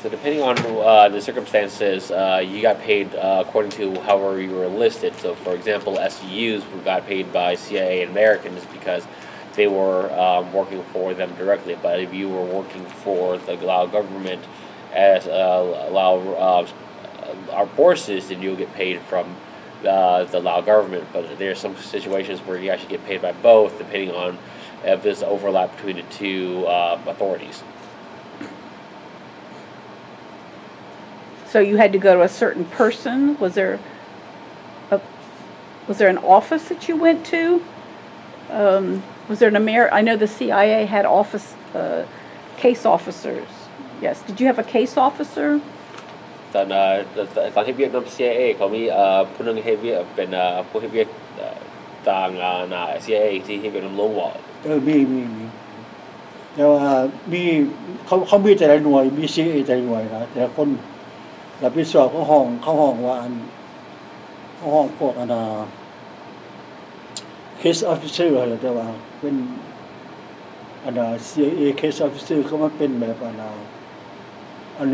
So depending on uh, the circumstances, uh, you got paid uh, according to however you were listed. So, for example, SGUs got paid by CIA and Americans because they were um, working for them directly. But if you were working for the Lao government as uh, Lao uh, our forces, then you'll get paid from uh, the Lao government. But there are some situations where you actually get paid by both, depending on if there's overlap between the two uh, authorities. so you had to go to a certain person? Was there a, was there an office that you went to? Um, was there an Amer, I know the CIA had office, uh, case officers. Yes, did you have a case officer? ตอนตอนที่เวียดนาม CIA เขามีผู้นึงให้เวียดเป็นผู้ให้เวียดต่างอ่านา CIA ที่ให้เวียดนามลงวอเออมีมีมีแต่ว่ามีเขาเขามีแต่ละหน่วยมีซีเอแต่ละหน่วยนะแต่ละคนรับผิดชอบเขาห้องเขาห้องว่าอันเขาห้องพวกอันนาเคสออฟฟิเซอร์อะไรแต่ว่าเป็นอันนา CIA เคสออฟฟิเซอร์เขามันเป็นแบบอันนา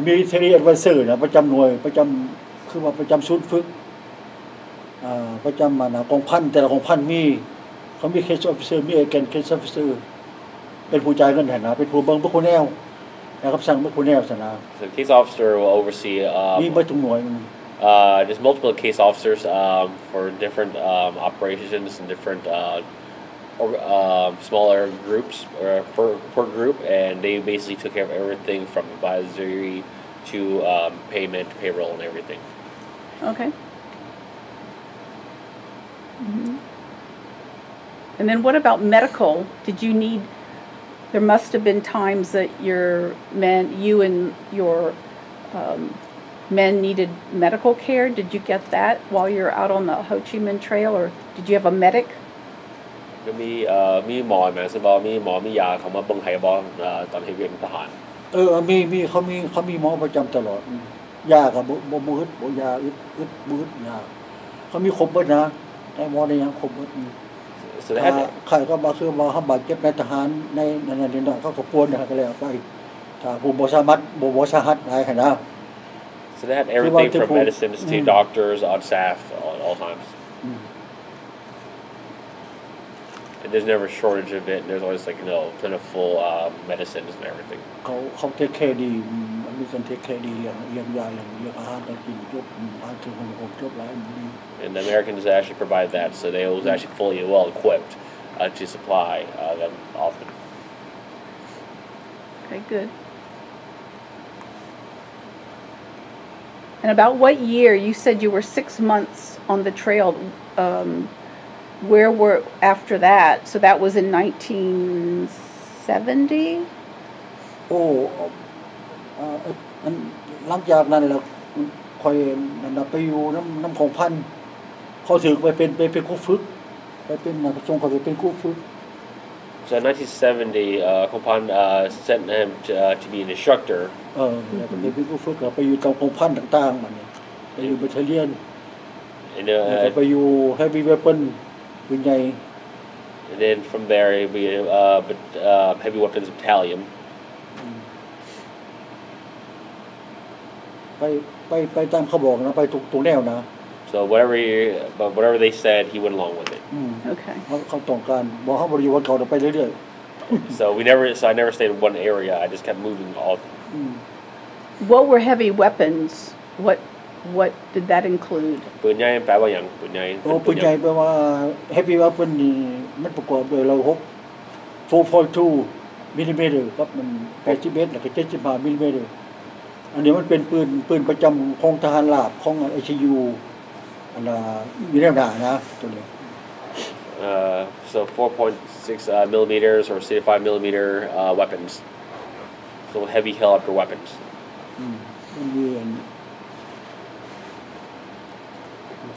มีเทรีแอดไวเซอร์นะประจำหน่วยประจำคือว่าประจำศูนย์ฝึกอ่าประจำอันนากองพันแต่ละกองพันมีเขามีเคสออฟฟิเซอร์มีเอเกนเคสออฟฟิเซอร์เป็นผู้จ่ายเงินแทนนะเป็นผู้เบิ่งบุคคลแนวนะครับสั่งบุคคลแนวสนะ So the case officer will oversee มี um, เบ่ทุกหน่วย uh, there's multiple case officers um, for different um, operations and different uh, or, um, smaller groups or per, per group, and they basically took care of everything from advisory to um, payment, payroll, and everything. Okay. Mhm. And then what about medical? Did you need, there must have been times that your men, you and your um, men needed medical care. Did you get that while you're out on the Ho Chi Minh Trail, or did you have a medic? ก็มีเอ่อมีหมอแมสบอมีหมอมียาเขามาเบิ่งให้บอเอ่อตอนที่เวียนทหาร เออมีมีเขามีเขามีหมอประจำตลอดอืมยากับบ่บ่มืดบ่ยาอึดอึดมืดยาเขามีครบเบิดนะแต่หมอได้ยังครบเบิดอืม so they ถ้า had ใครก็มาคือมาเขาบาดเจ็บในทหารในในในในเขาก็ปวนนะก็แล้วไปถ้าผู้บ่สามัดบ่บ่สาหัสหลายหั้นนะ so they had They everything want to from pull- medicines to Mm. doctors on staff all, all times อืม and there's never a shortage of it and there's always like you know plentiful uh, medicines and everything เขาเขาเทคแคร์ดีอืมมันมีการเทคแคร์ดีเรื่องเรื่องยาเรื่องเรื่องอาหารการกินจบอืมอาหารถึงของผมจบหลายดี and the Americans actually provide that so they was actually fully well equipped uh, to supply uh, them often Okay, good. And about what year? You said you were six months on the trail. Um, where were after that? So that was in 1970. โอ้เอ่ออันหลังจากนั้นแล้วคอยนั่นน่ะไปอยู่น้ำน้ำของพัน เขาถือไปเป็นไปเป็นครูฝึก ไปเป็นนักส่งเขาไปเป็นครูฝึก so in 1970 uh, Kompan uh, sent him to, uh, to be an instructor เออแล้วก็ไปเป็นครูฝึกแล้วไปอยู่ตามของพันต่างๆมันเนี่ยไปอยู่บัตเทเลียน and, แล้วก็ uh, ไป อยู่เฮฟวี่เวปนปืนใหญ่ and then from there it'd be uh, but, uh, heavy weapons battalion ไปไปไปตามเขาบอกนะ ไปทุกทุกแนวนะ so whatever he, but whatever they said he went along with it อืม Okay. เขาเขาต้องการบอกเขาบริวารเขาเดี๋ยวไปเรื่อย so we never so I never stayed in one area I just kept moving all ๆอืม What were heavy weapons? What what did that include? ปืนใหญ่แปลว่าอย่างปืนใหญ่โอ้ปืนใหญ่แปลว่า heavy weapon นี่มันประกอบด้วยเราหก4.2มิลลิเมตรครับมัน81แล้วก็75มิลลิเมตรอันนี้มันเป็นปืนปืนประจำของทหารราบของ HU อันน่ะมีแนวหน้านะตัวนี้ Uh, so 4.6 uh, millimeters or 65 millimeter uh, weapons. So heavy helicopter weapons. อื มมันมีอัน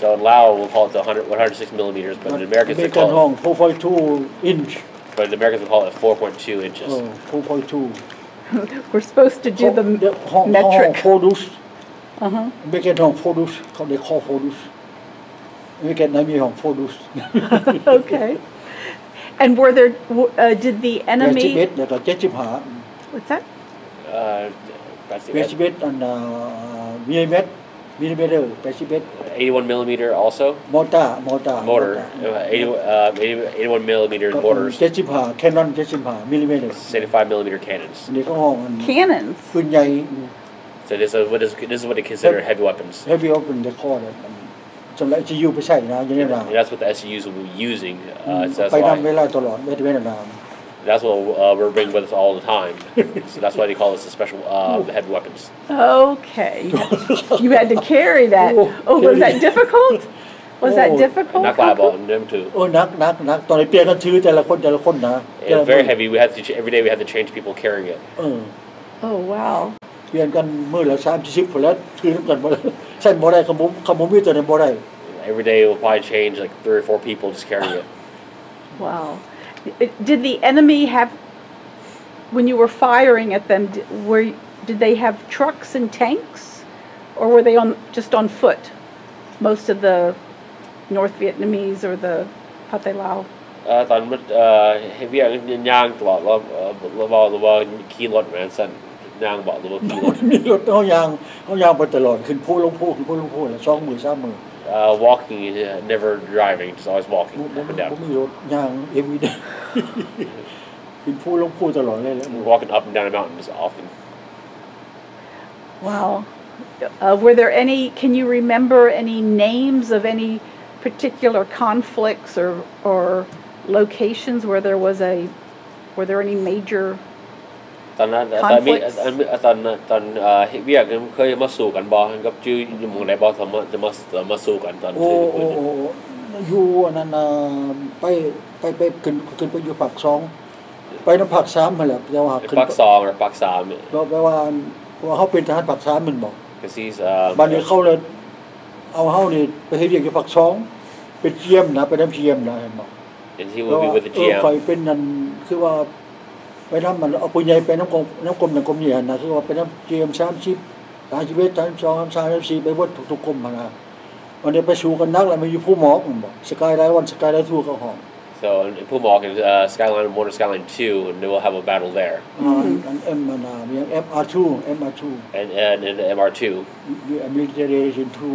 So in Laos, we'll call it the 100, 106 millimeters, but, but in Americans they call wrong, it... 4.2 inch. But in Americans, we call it 4.2 inches. Oh, 4.2. [LAUGHS] We're supposed to do oh, the, the ho, metric. Ho, ho, uh-huh. Make it on produce, they call produce. Make it enemy on produce. Okay. And were there, uh, did the enemy... 78แล้วก็75 What's that? Uh, 88 and uh, 28 millimeter, decibel. 81 millimeter also? Mortar, mortar. Mortar. Uh, 80, uh, 80, 81 millimeter uh, mortars. Decipa, cannon uh, millimeter. 75 millimeter cannons. Um, cannons? Um. So this is what is, this is what they consider heavy, weapons. Heavy weapons, they call it. Um, so the SUU ไปใช้นะอย่างนี้นะ That's what the SUs will be using. Uh, hmm. so that's why. ลาตลอดไม่ได้เป็นนาน that's what uh, we're bringing with us all the time. so that's why they call this the special uh, the heavy weapons. Okay. You had to carry that. Oh, Oh, was that carry. difficult? Was that Oh. difficult? Not liable on them too. โอ้นักนักนักตอนนี้เปลี่ยนกันชื่อแต่ละคนแต่ละคนนะ It's very heavy. We have to ch- every day we have to change people carrying it. เออ Oh, wow. เปลี่ยนกันมือละสามสิบคนแล้วชื่อน้ำกันบ่ได้ใช่บ่ได้ขมุมขมุมมีตัวนี้บ่ได้ Every day we'll probably change like three or four people just carrying it. Wow. It- Did the enemy have, when you were firing at them, d- were, did they have trucks and tanks? Or were they on, just on foot? Most of the North Vietnamese or the Pathe Lao? เอ่อตอนมันเอ่อเวียงย่างตลอดเราเอ่อเราบอกเราว่าขี่รถแมนสันย่างบอกเราว่าขี่รถ มีรถเขายางเขายางไปตลอดขึ้นภูลงภูขึ้นภูลงภูแล้วสองมือสามมือ [LAUGHS] uh, walking uh, never driving just always walking บ่บ่ up and บ่ down มีรถยางเอวีเด [LAUGHS] ขึ้นภูลงภูตลอดเลยแหละ walking up and down the mountains often Wow. Uh, were there any, can you remember any names of any particular conflicts or, or locations where there was a, were there any major ตอนนั้นตอนมี Conflicts ตอนตอนตอนเอ่อเวียกเคยมาสู้กันบ่กับจื้ออยู่หมู่ใดบ่สามารถจะมาจะมาสู้กันตอนโอ้ที่โอ้โอ้อยู่อันนั้นน่ะไปไปไปขึ้นขึ้นไปอยู่ปากสองไปน้ำผักสามมาแหละแต่ว่าขึ้นปักสองหรือปักสามเราแปลว่าว่าเขาเป็นทหารปากสามมันบอก because he's uh บ้านนี้เขาเลยเอาเฮานี่ไปเฮ็ดเรียกอยู่ปากสองเป็นเจียมนะไปน้ำเจียมนะเห็นบอก and he will be with the เออ GM ไฟเป็นนั่นคือว่า ไปน้ำมันเอาปุญใหญ่ไปน้ำกลมน้ำกลมน้ำกลมใหญ่นะคือว่าไปน้ำเจียมสามสิบสามสิบเอ็ดสามสิบสองสามสิบสามสามสิบสี่ไปวัดทุกๆกลมมานะวันนี้ไปสู่กันนักแล้วมันอยู่ผู้หมอกมันบอกสกายไลท์วันสกายไลท์ทูเขาห้อง so in Pumawk and uh, Skyline 1 or Skyline 2 and they will have a battle there อ่าอันเอ็มมันนะมีเอ็มอาร์ทูเอ็มอาร์ทู and and in the MR2 มีมิลิเตอร์เรชั่นทู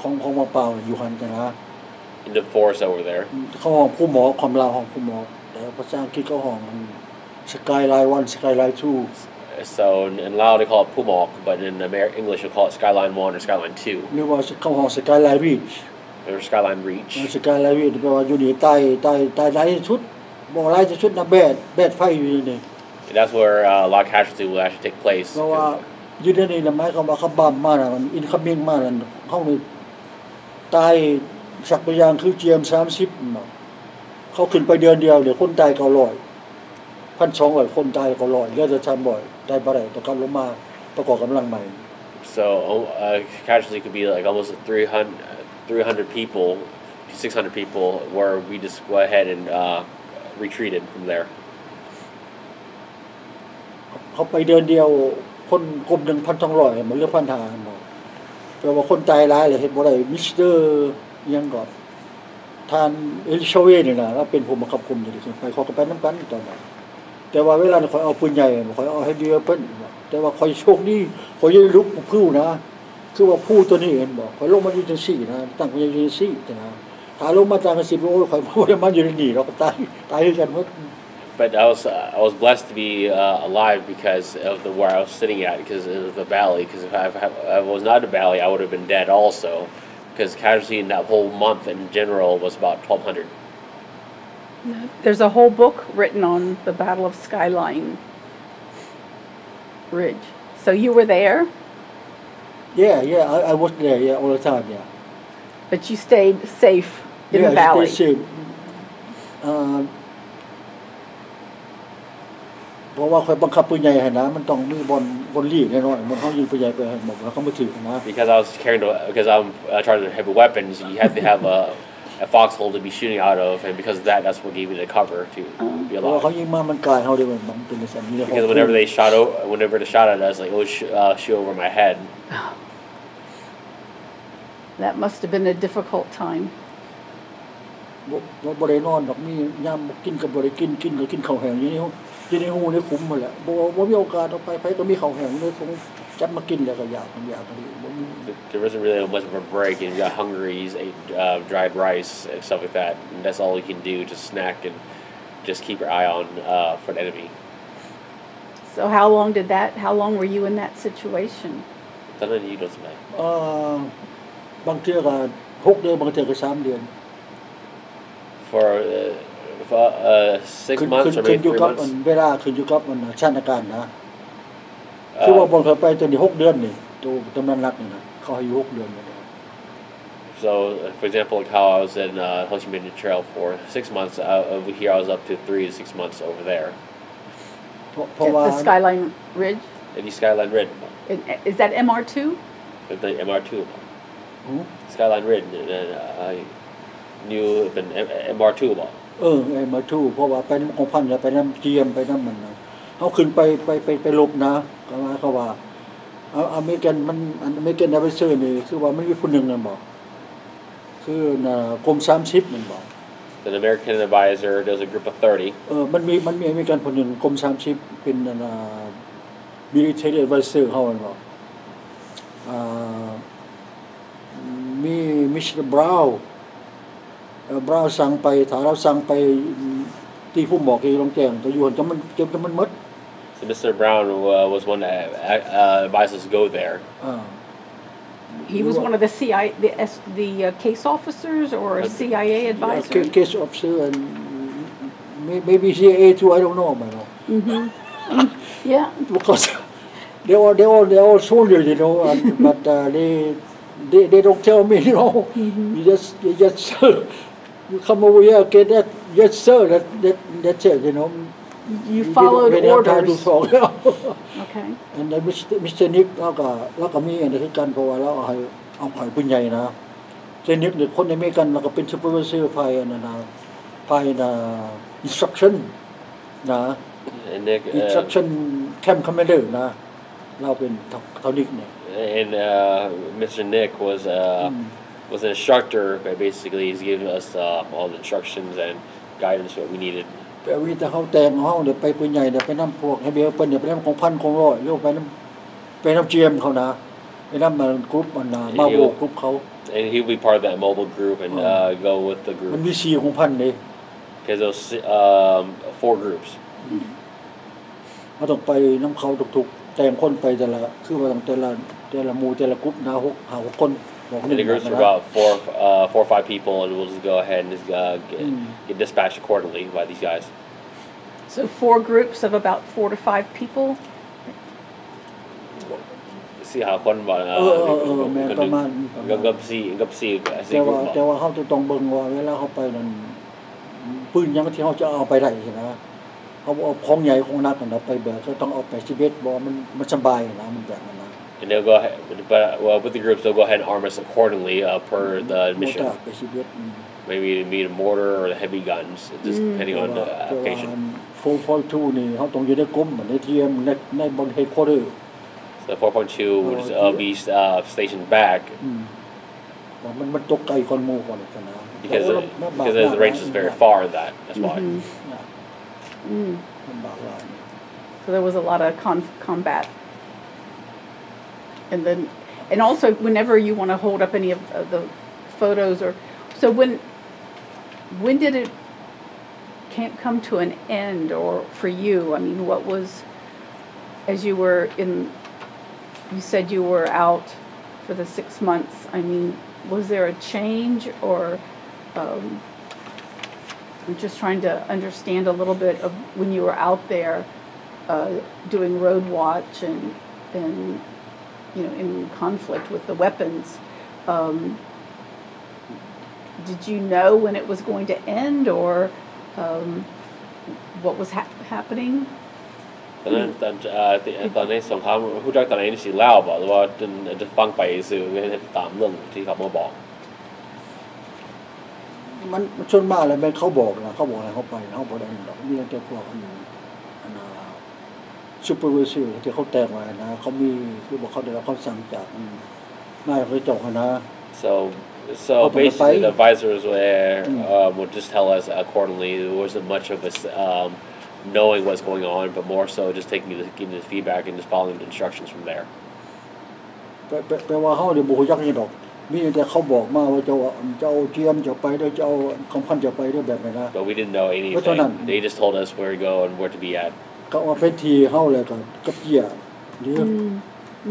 ของของมาเปล่าอยู่หันกันนะ in the forest over there เขาห้องผู้หมอความลาวห้องผู้หมอแต่ภาษาอังกฤษเขาห้อง สกายไลท์วันสกายไลท์ทู so in, in Lao they call it Pumawk but in Amer- English they call it Skyline 1 or Skyline 2หรือว่าเขาห้องสกายไลท์รีช or Skyline Reach สกายไลท์รีชแปลว่าอยู่นี่ใต้ใต้ใต้ไลท์ชุดบอกไลท์ชุดนะแบดแบดไฟอยู่นี่ and that's where uh, a lot of casualty will actually take place เพราะว่าอยู่ในนี่ละไม้เขามาเขาบัมมาน่ะมันอินคัมมิ่งมาน่ะห้องนี่ตายสักไปอย่างคือเจียมสามสิบเขาขึ้นไปเดือนเดียวเดี๋ยวคนตายเก้าร้อย พันสองร้อยคนตายเก้าร้อยเหลือแต่ชามบ่อยตายบ่ได้ต้องการลงมาประกอบกำลังใหม่ so uh, casualty could be like almost 300 300 people 600 people where we just go ahead and uh, retreated from there เขาไปเดือนเดียวคนกลุ่มหนึ่งพันสองร้อยมันเหลือพันหาบอกแปลว่าคนตายร้ายเลยเห็นบ่ได้มิสเตอร์ยังก่อนทานเอลิชาเวนี่นะแล้วเป็นผู้บังคับคุมอยู่ที่ขึ้นไปเขาก็ไปน้ำกันตอนนั้น แต่ว่าเวลาคอยเอาปืนใหญ่คอยเอาให้เดียเพิ่นแต่ว่าคอยโชคดีคอยยังลุกผู้นะคือว่าผู้ตัวนี้เองบอกคอยลงมาอยู่จังซี่นะตั้งไปอยู่จังซี่นะถ้าลงมาต่างกันสิบโอ้คอยบ่ได้มาอยู่ในนี่เราก็ตายตายด้วยกันหมด But I was uh, I was blessed to be uh, alive because of the where I was sitting at because of the valley. Because if I, if I was not in the valley, I would have been dead also. Because casualty in that whole month in general was about 1,200. There's a whole book written on the Battle of Skyline Ridge. So you were there, Yeah, yeah, I, I was there, yeah, all the time, yeah. but you stayed safe in yeah, the valley. Stay safe. อ่าเพราะว่าคอยบังคับปืนใหญ่ให้นะ มันต้องมีบอลบอลลีกแน่นอนมันเขายิงปืนใหญ่ไปให้บอกแล้วเขาไม่ถือนะ Because I was carrying the, because I'm uh, charged with heavy weapons, you had to have a, a foxhole to be shooting out of, and because of that, that's what gave me the cover to be เพราะว่าเขา alive. ยิงมามันกลายเขาเลยมันมันเป็นสัญญาณ Because whenever they shot o- whenever they shot at us, like it would sh- uh, shoot over my head. That must have been a difficult time. บ่บ่บ่ได้นอนดอกมียามกินกับบ่ได้กินกินก็กินข้าวแห้งอยู่ในห้องอยู่ในหูในคุ้มหมดแหละบ่บ่มีโอกาสออกไปไผก็มีข้าวแห้งในคงจับม ากินแล้วก็อยากมันอยากก็ดีบ่มี There wasn't really much of a break, and you got hungry, you just ate uh, dried rice and stuff like that. And that's all you can do, just snack and just keep your eye on uh, for the enemy. So how long did that, how long were you in that situation? ตอนนั้นอยู่โดนสมัย เอ่อบางเทื่อก็หกเดือนบางเทื่อก็สามเดือน for uh, for uh, six ขึ้น months ขึ้น or ขึ้น maybe อยู่ three กับมัน months. เวลาขึ้นอยู่กับมันสถานการณ์นะ คือว่า Uh, บนเขาไปตัวนี้หกเดือนนี่ตัวตำนานรักนี่นะเขาให้อยู่หกเดือนนี่นะ so, uh, for example, like how I was in uh, Ho Chi Minh Trail for six months. Uh, over here, I was up to three to six months over there. เพราะเพราะ At ว่า the Skyline Ridge? And the Skyline Ridge, In- Is that MR2? the MR2, หือ Skyline Ridge, and uh, I knew the MR2 about. เออไอ้มาทู่เพราะว่าไปน้ำของพันแล้วไปน้ำเจียมไปน้ำมันนะ เขาขึ้นไปไปไปไปลบนะก็ว่าเขาว่าเอาอเมริกันมันอเมริกันดับเบิลเซอร์นี่คือว่ามันมีผู้หนึ่งนั่นบอก คือน่ะกรมสามสิบมันบอก An American advisor. There was a group of 30. เออมันมีมันมีอเมริกันคนหนึ่งกรมสามสิบเป็นน่ะมิลิเทอรี่ไวเซอร์เขามันบอกอ่ามีมิสเตอร์บราวน์เอ่อบราวน์สั่งไปถ้าเราสั่งไปที่ผู้บอกที่ลงแจ้งตัวอยู่จะมันเก็บจะมันหมด So Mr. Brown uh, was one that uh, advised us to go there. อ่า He was one of the CIA, the S, the uh, case officers or a CIA advisor? case, case officer and may- maybe CIA too I don't know man [LAUGHS] Yeah, because they all they all they all soldiers you know and, [LAUGHS] but uh, they they they don't tell me [LAUGHS] you know you just you just you come over here get that yes sir that that that's it you know you they followed don't- they don't try to orders. talk you know [LAUGHS] Okay. and then Mr. Mr. Nick แล้วก็แล้วก็มีอันนี้คือกันเพราะว่าเราเอาให้เอาข่อยปืนใหญ่นะเจนิกเนี่ยคนในอเมริกันแล้วก็เป็นซูเปอร์วิเซอร์ภายนะนะภายนะ instruction นะ And Nick, uh, instruction camp commander นะ เราเป็นเท่าเท่านิกเนี่ย and uh, Mr. Nick was uh, Mm. was an instructor, but basically he's giving us uh, all the instructions and guidance what we needed. แต่วิแต่เขาแต่งเขาเดี๋ยวไปปืนใหญ่เดี๋ยวไปน้ำพวกให้เบลเปิ้ลเดี๋ยวไปน้ำของพันของร้อยเรียกไปน้ำไปน้ำเจียมเขานะไปน้ำมันกรุ๊ปมันนะมาโบกกรุ๊ปเขา And he'll be part of that mobile group and Oh. uh, go with the มัน group มีสี่ของพันเลย because those um, four groups. เขาต้องไปน้ำเขาทุกๆแต่งคนไปแต่ละคือว่าต้องแต่ละแต่ละหมู่แต่ละกรุ๊ปนะหกหาหกคนบอกห And นึ่ง the groups นะ are about four, uh, four or five people, and we'll just go ahead and just, uh, get, Mm. get dispatched accordingly by these guys. So four groups of about four to five people? See how fun about เออเออเออแม่นประมาณประมาณ Go see, go see, I แต่ see ว่า group แต่ว่าเขาจะต้องเบิ่งว่าเวลาเขาไปนั่นปืนยังที่เขาจะเอาไปได้ใช่ไหมเขาเอาของใหญ่ของหนักนะไปแบบก็ต้องเอาไปสิบเอ็ดบอกมันมันสบายนะมันแบบนั้นนะ And they'll go ahead, but well, with the groups, they'll go ahead and arm us accordingly uh, per the โม mission. ตาไปสิบเอ็ด Maybe to meet a mortar or the heavy guns, just depending แต่ on ว่า the แต่ว่า application. โฟร์ฟอร์ทูนี่เขาต้องอยู่ในกลุ่มเหมือนในทีมในในบนเฮดคอร์เตอร์ So the 4.2 would just, uh, be uh, stationed back, ว่ามันมันตกไกลคนหมู่ก่อนกันนะ because โอ้ it, ลำบาก because the range is very far in that. That's why. Mhm. นะ Mm. ลำบากหลาย So there was a lot of con- combat. and then, and also whenever you want to hold up any of the photos or, so when, when did it can't come to an end or for you? I mean, what was, as you were in, you said you were out for the six months. I mean, was there a change or, um, I'm just trying to understand a little bit of when you were out there uh, doing road watch and, and, you know, in conflict with the weapons. Um, did you know when it was going to end or um, what was hap happening? ตอนนั้นตอนเอ่อที่ตอนนี้สงครามผู้จักตอนนี้สิเล่าบอกหรือว่าจะจะฟังไปสื่อตามเรื่องที่เขามาบอก มันมันส่วนมากเลยแม่นเขาบอกนะเขาบอกอะไรเขาไปเขาบอกได้หรอกมีแต่พวกอันอันน่ะ ซูเปอร์วิเซอร์ที่เขาแต่งไว้นะเขามีคือบอกเขาได้รับคำสั่งจากอืมนายเขาเจาะนะ so so Oh, but the basically fight- the advisors were Mm. uh, would just tell us accordingly there wasn't much of us um, knowing what's going on but more so just taking the, getting the feedback and just following the instructions from there แปลแปลแปลว่าเขาเนี่ยบุคยักนี่ดอกมีแต่เขาบอกมาว่าจะเอาจะเอาเจียมจะไปเด้อจะเอาของพันจะไปเด้อแบบนี้นะ but we didn't know What's going on? anything they just told us where to go and where to be at เขาเอาเป็นทีเฮาเลยก็กับเจียหรือ Mm,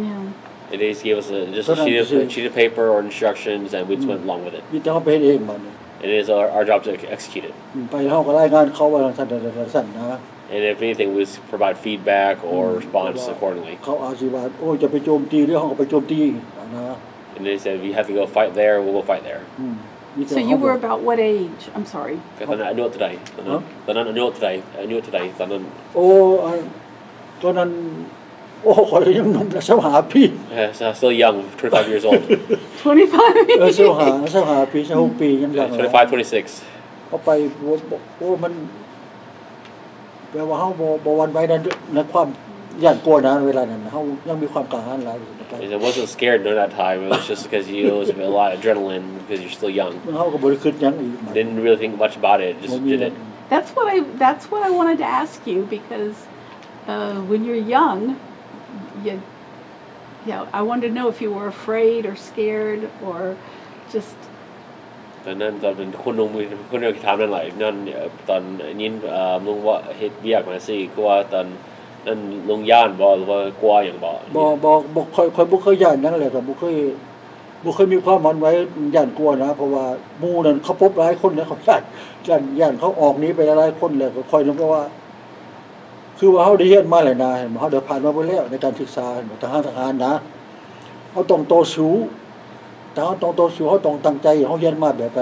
yeah. and they just gave us a, just a What's going sheet on? of, a sheet of paper or instructions and we just went along with it มีแต่เขาเป็นเองมัน it is our, our job to execute it ไปเฮาก็รายงานเขาว่าสั่นๆสั่นนะ and if anything we just provide feedback or Mm. response Wow. accordingly เขาอาจสิว่าโอ้ยจะไปโจมตีหรือเฮาก็ไปโจมตีนะ and they said if you have to go fight there we'll go fight there อืมมีแต่ So เขา you บ were อก about what age? I'm sorry. ก็ตอนนั้น I knew it today ตอนนั้น Huh? ตอนนั้น I knew it today I knew it today ตอนนั้น โอ้อันตอนนั้น โอ้ขอยยังหนุ่มแต่[LAUGHS] เสาหาพี่ uh, so I was still young 25 years old [LAUGHS] เออ 25. เสาหาเสาหาปีเสาหกปียังยังเลย 25 26 เขาไปโอ้โอ้มันแปลว่าเฮาบ่บ่หวันไหวนั้นในความ ย่านกลัวนะเวลานั้นเฮายังมีความกล้าหาญหลายอยู่นะครับ I wasn't scared during that time it was just because you it was a lot of adrenaline because you're still young เฮาก็บ่ได้คิดหยังอีกมัน didn't really think much about it just บ่มี did it That's what I that's what I wanted to ask you because uh, when you're young, you yeah, I wanted to know if you were afraid or scared or just ตอนนั้นตอนเป็นคนลงมือคนเดียวที่ทำนั่นแหละนั่นเอ่อตอนยินเอ่อลุงว่าเฮ็ดเวียกมาสิคือว่าตอน นั้นลงย่านบ่หรือว่ากลัวอย่างบ่บ่บ่บ่ค่อยค่อยบ่เคยย่านหยังเลยก็บ่เคยบ่เคยมีความหวั่นไหวย่านกลัวนะเพราะว่าหมู่นั้นเขาพบหลายคนแล้วเขาย่านย่านย่านเขาออกนี้ไปหลายคนแล้วก็ค่อยนึกว่า คือว่าเฮาได้เรียนมาแล้วนะเห็นบ่เฮาได้ผ่านมาเบิดแล้วในการศึกษาเห็นบ่ทหารทหารนะเฮาต้องต่อสู้ถ้าเฮาต้องต่อสู้เฮาต้องตั้งใจเฮาเรียนมาแบบใด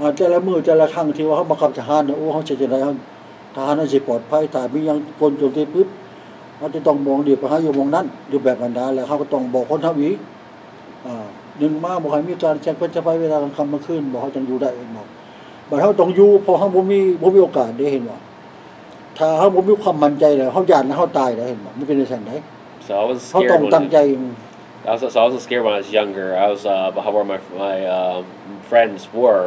อาแต่ละมื้อแต่ละครั้งที่ว่าเฮาบังคับทหารเนี่ยโอ้เฮาจะจังได๋เฮา ทหารน่าสิปลอดภัยถ้ามีหยังคนโจมตีปึ๊บเราจะต้องมองดีไปหาอยู่มองนั้นอยู่แบบบรรดาแล้วเขาก็ต้องบอกคนเท่าอีกอ่าหนึ่งมาบอกให้มีการแจ้งเป็นจะไปเวลากลางค่ำกลางคืนบอกเขาจังอยู่ได้เองบอกบัดเขาต้องอยู่เพอเขาบ่มีบ่มีโอกาสได้เห็นว่าถ้าเขาบ่มีความมั่นใจแล้วเขาย่านเขาตายได้เห็นบ่มันเป็นจังซั่นได้ so I was เขา scared ต้อง when ตั้งใจ I was, so I wasn't scared when I was younger. I was uh, about where my my um, friends were,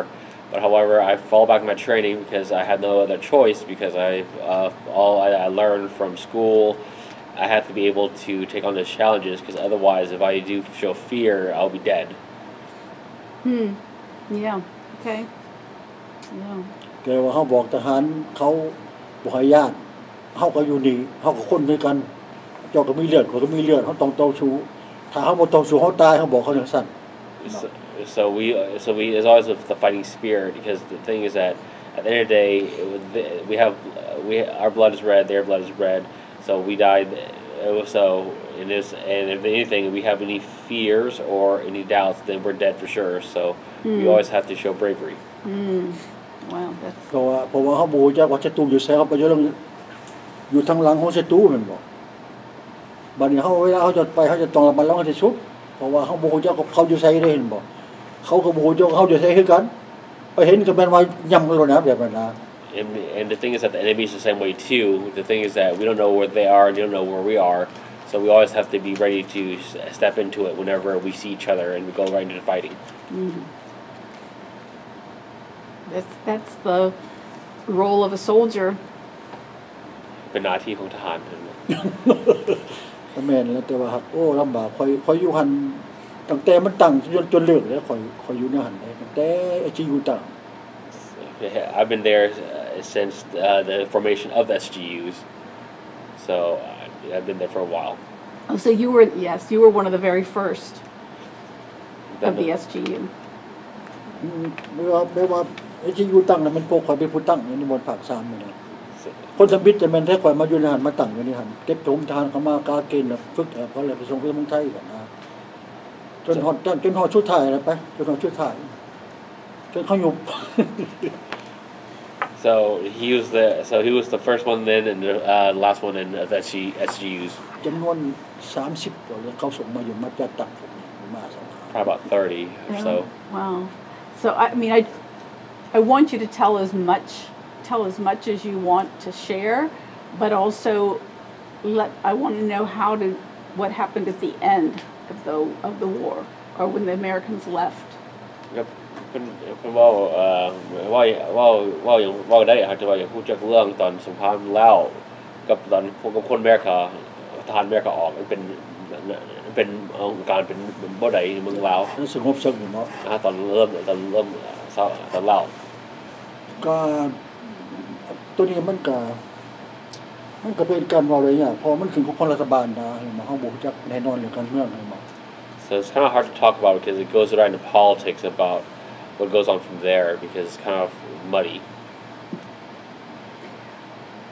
but however, I fall back in my training because I had no other choice because I uh, all I, I learned from school. I have to be able to take on those challenges because otherwise, if I do show fear, I'll be dead. hmm. Yeah. Okay. Yeah. แต่ว่าเขาบอกทหารเขาบ่ให้ญาติเขาก็อยู่นี่เขาก็คนด้วยกัน เจ้าก็มีเลือดเขาก็มีเลือดเขาต้องต่อสู้ถ้าเขาบ่ต่อสู้เขาตายเขาบอกเขาจังซั่น So, so we uh, so we there's always the, the fighting spirit because the thing is that at the end of the day it was the- we have uh, we our blood is red their blood is red so we died it was so in this and if anything we have any fears or any doubts then we're dead for sure so we always have to show bravery Hmm. Wow. That's เพราะว่าเพราะว่าเขาบรูจักว่าศัตรูอยู่ไสเขาไปอยู่เรื่องอยู่ทางหลังของศัตรูแม่นบ่บัดนี้เขาเวลาเขาจะไปเขาจะต้องระมัดระวังที่สุด เพราะว่าเขาบ่รู้จักว่าเขาอยู่ไสได้เห็นบ่เขาก็บ่รู้จักว่าเขาอยู่ไสคือกัน ไปเห็นก็แม่นว่าย่ำกันแล้วนะแบบนั้นนะ and and the thing is that the enemy is the same way too the thing is that we don't know where they are and they don't know where we are So we always have to be ready to s- step into it whenever we see each other and we go right into the fighting. That's, that's the role of a soldier. เป็นห [LAUGHS] น้าที่ของทหารก็แม่นแล้วแต่ว่าหักโอ้ลำบากคอยคอยอยู่หันตั้งแต่มันตั้งจนจนเลิกแล้วคอยคอยอยู่ในหันได้ตั้งแต่ไอ้จีอยู่ตั้ง I've been there uh, since uh, the formation of SGUs. So uh, I've been there for a while. Oh, so you were, yes, you were one of the very first Then of the the- SGU. อืมไม่ว่าไม่ว่าไอ้จีอยู่ตั้งน่ะมันพวกคอยเป็นผู้ตั้งอยู่ในบนภาคสามนี่นะ so- คนสมบิดจะแม่นแท้คอยมาอยู่ในหันมาตั้งอยู่ในหันเก็บถมทานเขามากาเกณฑ์น่ะฝึกเอ่อเขาเลยไปส่งไปเมืองไทยกันนะจนฮอดจนจนฮอดชุดไทายแล้วไปจนฮอดชุดไทายจนเขาหยุบ So he was the so he was the first one then and the uh, last one in of SG, SGUs. จำนวน 30กว่าเลยเขาส่งมาอยู่มาจัดตั้งผมมาสงขลา Probably about thirty or so. Wow. So I, I mean, I, I want you to tell as much, tell as much as you want to share, but also let, I want to know how to, what happened at the end of the, of the war, or when the Americans left. ก็เป็นเป็นเว่าเอ่อเว่าเว่าเว่าอย่างเว่าได้อาจจะว่าอย่างพูดจากเรื่องตอนสงครามแล้วกับตอนพวกกับคนอเมริกาทหารอเมริกาออกมันเป็นมันเป็นองค์การเป็นเป็นบ่ได้เมืองลาว แล้วสงบสึกอยู่เนาะ นะตอนเริ่มตอนเริ่มเศร้าตอนเล่า ก็ ตัวนี้มันก็มันก็เป็นการเว่าอะไรอย่างพอมันขึ้นกับคนรัฐบาลนะเห็นไหมเขาบอกจักแน่นอนเรื่องการเมืองเห็นไหม So it's kind of hard to talk about because it goes right into politics about what goes on from there because it's kind of muddy.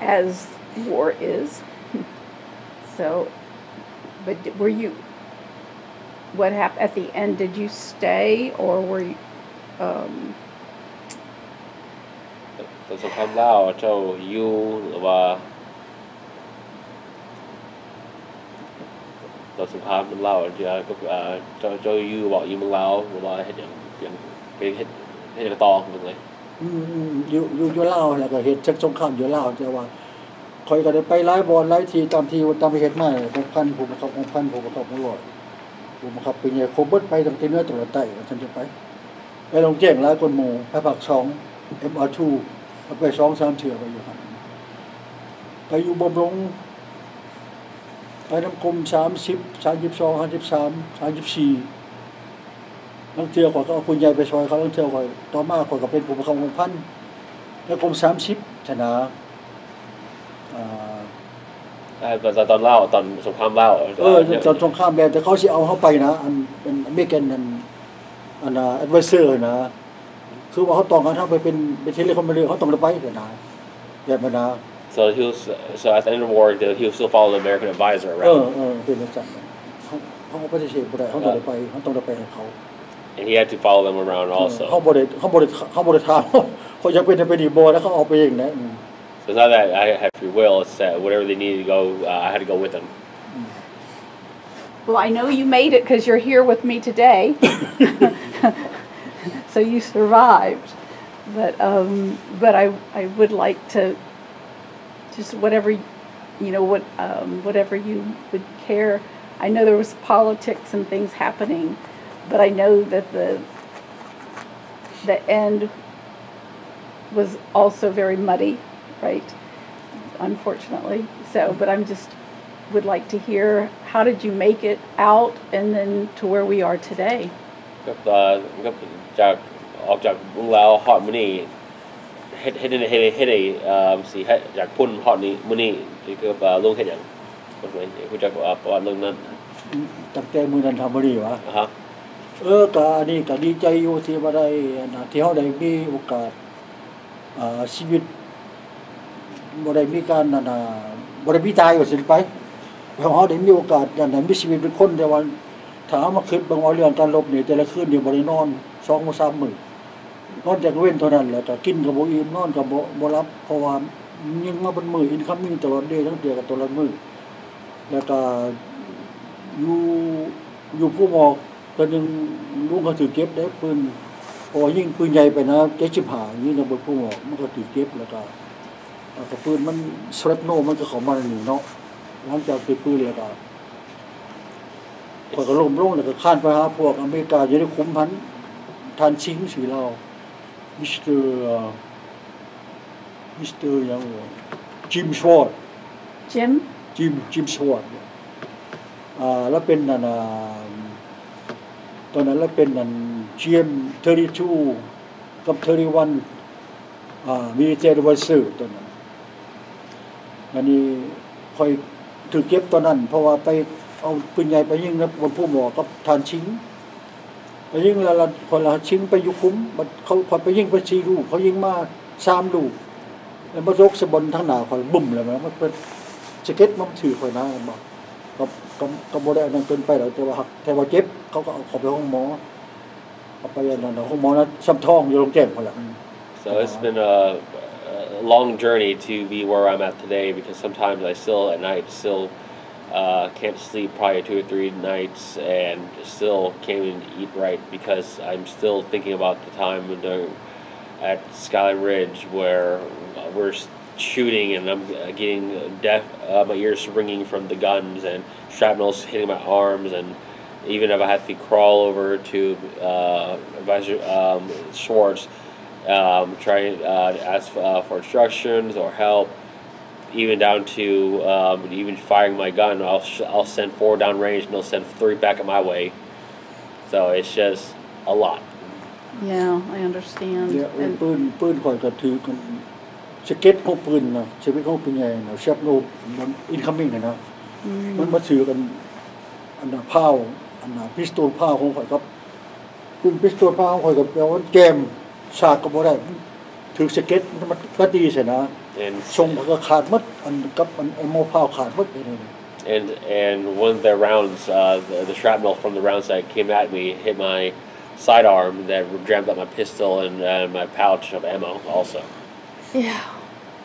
as war is. [LAUGHS] So, but d- were you, what happened at the end? Did you stay or were you, um, ตอนสงครามเล่าวเจ้ายูหรือว่าตอสงครามเล่าวเจ้าก็เอ่อเจ้าเจ้ายูบอกยูเมืองลาวหรือว่าเฮ็ดอย่างอย่างไปเฮ็ดเฮ็ดกระตองเป็นไงอืมอืมอยู่อยู่อยู่ลาวแล้วก็เฮ็ดชักสงครามอยู่ลาวแต่ว่าคอยก็ได้ไปหลายบอนหลายทีตามทีตามไปเฮ็ดมาของพันผู้บังคับของพันผู้บังคับของร้อยผู้บังคับเป็นใหญ่ครบเบิดไปตั้งแต่เหนื้อต้ว่าฉันจะไปไปลงแจ้งหลายคนหมู่ไปปากชอง MR2 เอาไปสองสามเทื่อไปอยู่หั่นไปอยู่บำรุงไปน้ำกรม30 32 53 34ลังเทือข่อยก็เอาคุณยายไปซอยเขาลังเทือข่อยต่อมาข่อยก็เป็นผู้ปกครองของพันแล้วกรมสามสิบชนะอ่าใช่ตอนตอนตอนเล่าวตอนสงครามเล่าวเออตอนสงครามแบนแต่เขาสิเอาเขาไปนะ อันเป็นอเมริกันอันอันน่ะแอดไวเซอร์นะ คือว่าเขาต้องการเขาไปเป็นเป็นเทเลคอมมิเนอร์เขาต้องได้ไปเถอะนะแบบนั้นนะ so he was so at the end of the war he will still follow the American advisor เออ around เออเป็นแบบนั้นเขาเขาปฏิเสธบ่ได้เขาต้องได้ไปเขาต้องได้ไปให้เขา and he had to follow them around เออ also เขาบ่ได้เขาบ่ได้เขาบ่ได้ถาม เขาอยากเป็นไปดีบ่แล้วเขาเอาไปเองนะอืม so it's not that I had free will it's that whatever they needed to go uh, I had to go with them well, I know you made it because you're here with me today. [LAUGHS] [LAUGHS] so you survived. But um, but I, I would like to just whatever you know what um, whatever you would care. I know there was politics and things happening, but I know that the the end was also very muddy, right? Unfortunately. So, but I'm just would like to hear how did you make it out and then to where we are today. Uh, จากออกจากเมืองลาวฮอดมื้อนี้เฮ็ดเฮ็ดเฮ็ดเฮ็ดได้เอ่อสิเฮ็ดจากพุ่นฮอดนี้มื้อนี้ที่ก็เอ่อลงเฮ็ดหยังบ่รู้ฮู้จักว่าประวัติเรื่องนั้นตั้งแต่มือนั้นทำบ่ดีวะนะฮะเออก็อันนี้ก็ดีใจอยู่ที่ว่าได้อันน่ะที่เฮาได้มีโอกาสอ่าชีวิตบ่ได้มีการนั่นน่ะบ่ได้มีตายว่าสิไปเพราะเฮาได้มีโอกาสนั่นน่ะมีชีวิตเป็นคนแต่ว่าถ้าเอามาคิดเบิ่งว่าเรื่องการลบนี่แต่ละคืนนี่บ่ได้นอน 2มื้อ3มื้อนอนจากเว้นเท่านั้นแหละก็กินก็บ่อิ่มนอนก็บ่บ่หลับเพราะว่ายิ่งมาเป็นมืออินคัมมิ่งตลอดเดย์ทั้งเดือนกับตลอดมือแล้วก็อยู่อยู่ผู้บอกตอนนึงลุงก็ถือเก็บได้ปืนพอยิ่งปืนใหญ่ไปนะเจ็ดสิบหายิ่งนะบนผู้บอกมันก็ถือเก็บแล้วก็แล้วก็ปืนมันสเปโนมันก็เข้ามาหนึ่งเนาะหลังจากติดปืนแล้วก็ข่อยก็ล้มลงแล้วก็ข้านไปหาพวกอเมริกาอยู่ในคุ้มพัน Tanzing-Silao Mr. Uh, Mr. Yang, Jim Sword Jim Jim Jim Sword อ่าแล้วเป็นนันตอนนั้นแล้วเป็นนันเจียมเทอริทูกับเทอริวันอ่ามีเจดวันสือตอนนั้นอันนี้คอยถือเก็บตอนนั้น เพราะว่าไปเอาปืนใหญ่ไปยิงนะบนผู้หมอกับทานชิ้ง ไปยิงแล้วละคนละชิงไปยู่คุ้มเขาพอไปยิ่งไปสี่ลูกเขายิ่งมาสามลูกแล้วมายกสะบนทั้งหน้าคอยบุ่มเลยมั้ยมันเป็นสเก็ตมันถือคอยนะบอกกับกับกับโบได้นั่นเกินไปแล้วแต่ว่าหักแต่ว่าเจ็บเขาก็เอาเขอไปห้องหมอเอาไปอันนั้นห้องหมอนะซ้ำท้องอยู่โรงแจ้งคนละ So it's been a, a long journey to be where I'm at today because sometimes I still at night still uh, can't sleep probably two or three nights and still can't even eat right because I'm still thinking about the time during, at Skyline Ridge where we're shooting and I'm uh, getting deaf, uh, my ears ringing from the guns and shrapnel's hitting my arms and even if I had to crawl over to uh, Advisor um, Schwartz um, trying uh, to ask uh, for instructions or help, even down to um, even firing my gun. I'll sh- I'll send four down range and they'll send three back at my way. So it's just a lot. yeah I understand เนี่ย and ปืนปืนคอยก็ถือกันสเก็ตของปืนนะชีวิตของปืนใหญ่นะเชฟโนมันอินคัมมิ่งนะ มันมาถือกันอันน่ะผ้าอันน่ะพิสโตลผ้าของข่อยกับปืนพิสโตลผ้าของข่อยกับแปลว่าแกมฉากก็บ่ได้ถือสเก็ตมันก็ดีใช่นะ And ทรงก็ขาดหมดอันกับอันไอ้โมผ้าขาดหมดเลยนี่ and and one of the rounds, uh, the, the shrapnel from the round sight came at me, hit my sidearm that jammed up my pistol and uh, my pouch of ammo also. yeah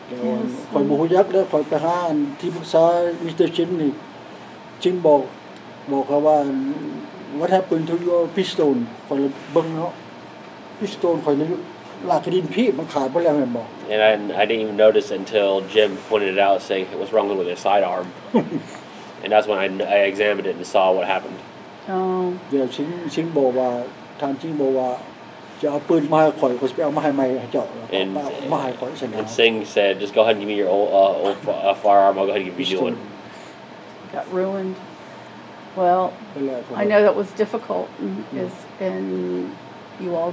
แต่ว่าข่อยบ่ฮู้ยักแล้วข่อยไปหาอันที่ปรึกษามิสเตอร์ชินนี่ชินบอกบอกเขาว่า what happened to your pistol ข่อยเลยเบิ่งเนาะ pistol ข่อยนี่ลา กกระดินพี่มันขาดไปแล้วแม่นบอก And I, I didn't even notice until Jim pointed it out, saying, "What's wrong with your sidearm?" [LAUGHS] and that's when I, I examined it and saw what happened. oh เดี๋ยวชิงชิงบอกว่าทางชิงบอกว่า จะเอาปืนมาให้ข่อยก็จะไปเอามาให้ใหม่ให้เจ้าแล้วก็ And, เอามาให้ข่อยสนา and Singh said, "Just go ahead and give me your old, uh, old fi- uh, firearm. I'll go ahead and give you a new one." got ruined well ไปแล้วก็ I know that was difficult and is and you all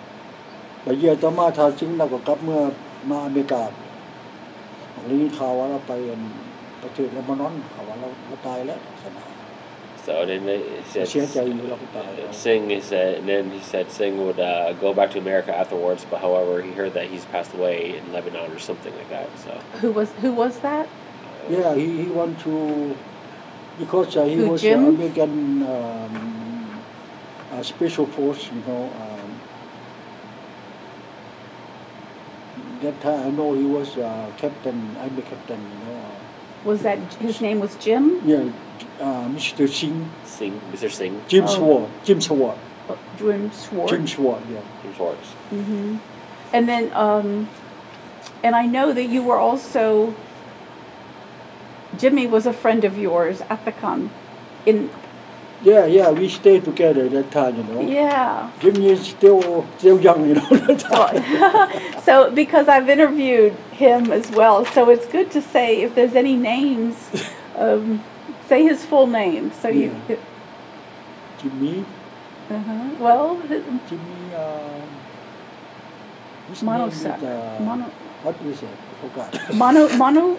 ไปเยี่ยมต่อมาทางจริงแล้วก็กลับเมื่อมาอเมริกาได้ยินข่าวว่าเราไปอันประเทศเลบานอนข่าวว่าเราเราตายแล้วสนา So then they เสีย said, ใจอยู่เราก็ตายแล้ว Singh he said, and then he said Singh would uh, go back to America afterwards, but however, he heard that he's passed away in Lebanon or something like that. So who was who was that Yeah, he, he want to because uh, he Who, was Jim? uh, American um, uh, special force, you know. That time I know he was uh, captain. I'm the captain, you know. Was that his name was Jim yeah, uh, Mr. Singh, Singh, Mr. Singh, Jim Oh. Swart, Jim Swart, Uh, Jim Schwartz Jim Swart. Yeah. Jim Schwartz. hmm And then, um, and I know that you were also, Jimmy was a friend of yours at the con. In Yeah, yeah, we stayed together that time, you know. yeah. Jimmy is still still young, you know. [LAUGHS] That time. [LAUGHS] So because I've interviewed him as well, so it's good to say if there's any names, [LAUGHS] um, say his full name. So you, Jimmy, uh-huh. well, Jimmy. Uh, his Mono name is, Sack. uh, Mono, What is it? I forgot. mono, mono.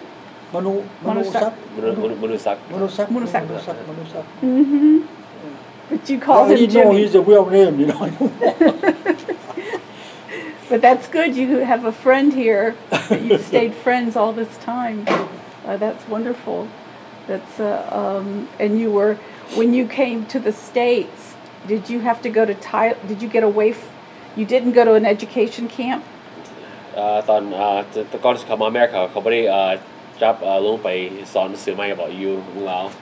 Manu, Mono Manu Sack. Sak? Munu- Munu- Munusak. Manu But you called I him didn't know Jimmy. he's a real name, you know. [LAUGHS] But that's good. You have a friend here. that You've [LAUGHS] stayed friends all this time. Uh, that's wonderful. That's uh, um, and you were when you came to the states. did you have to go to Thai? Did you get away? F- you didn't go to an education camp. เอ่อตอนเอ่อตตก่อนที่เขามาอเมริกาเขาไม่ได้เอ่อจับเอ่อลงไปสอนหนังสือไม่บอกอยู่เมืองลาวไปสอน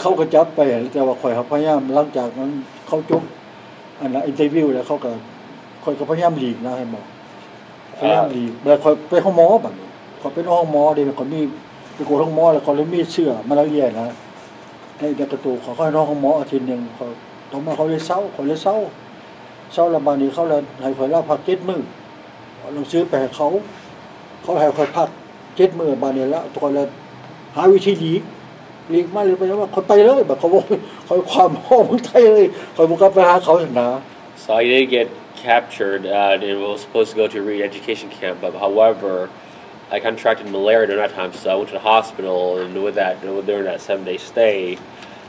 เขาก็จับไปแต่ว่าข่อยเขาพยายามหลังจากนั้นเขาจบอันนั้นอินเตอร์วิวแล้วเขาก็ข่อยก็พยายามหลีกนะให้บอกพยายามหลีกแล้วข่อยไปห้องหมอบัดนี้ข่อยเป็นห้องหมอเดี๋ยวข่อยมีไปกวดห้องหมอแล้วข่อยเลยมีเสื้อมาลาเรียนะในเด็กกระตูเขาค่อยนอนห้องหมออาทิตย์หนึงเขาต่อมาเขาเลยเศร้าข่อยเลยเศร้าเศร้าแล้วบาดนี้เขาเลยให้ข่อยลาพักเจ็ดมื้อเอาหนังสือไปให้เขา เขาให้ข่อยพักเจ็ดมื้อบาดนี้แล้วทุกคนเลยหาวิธีหลีก หลีกมาเลยไปแล้วว่าคนไปเลยแบบเขาบอกเขาความพ่อมึงไทยเลยเขาบุกกลับไปหาเขาเห็นนะ So I did get captured uh, and was supposed to go to a re-education camp, but however, I contracted malaria during that time, so I went to the hospital, and with that, during that seven-day stay,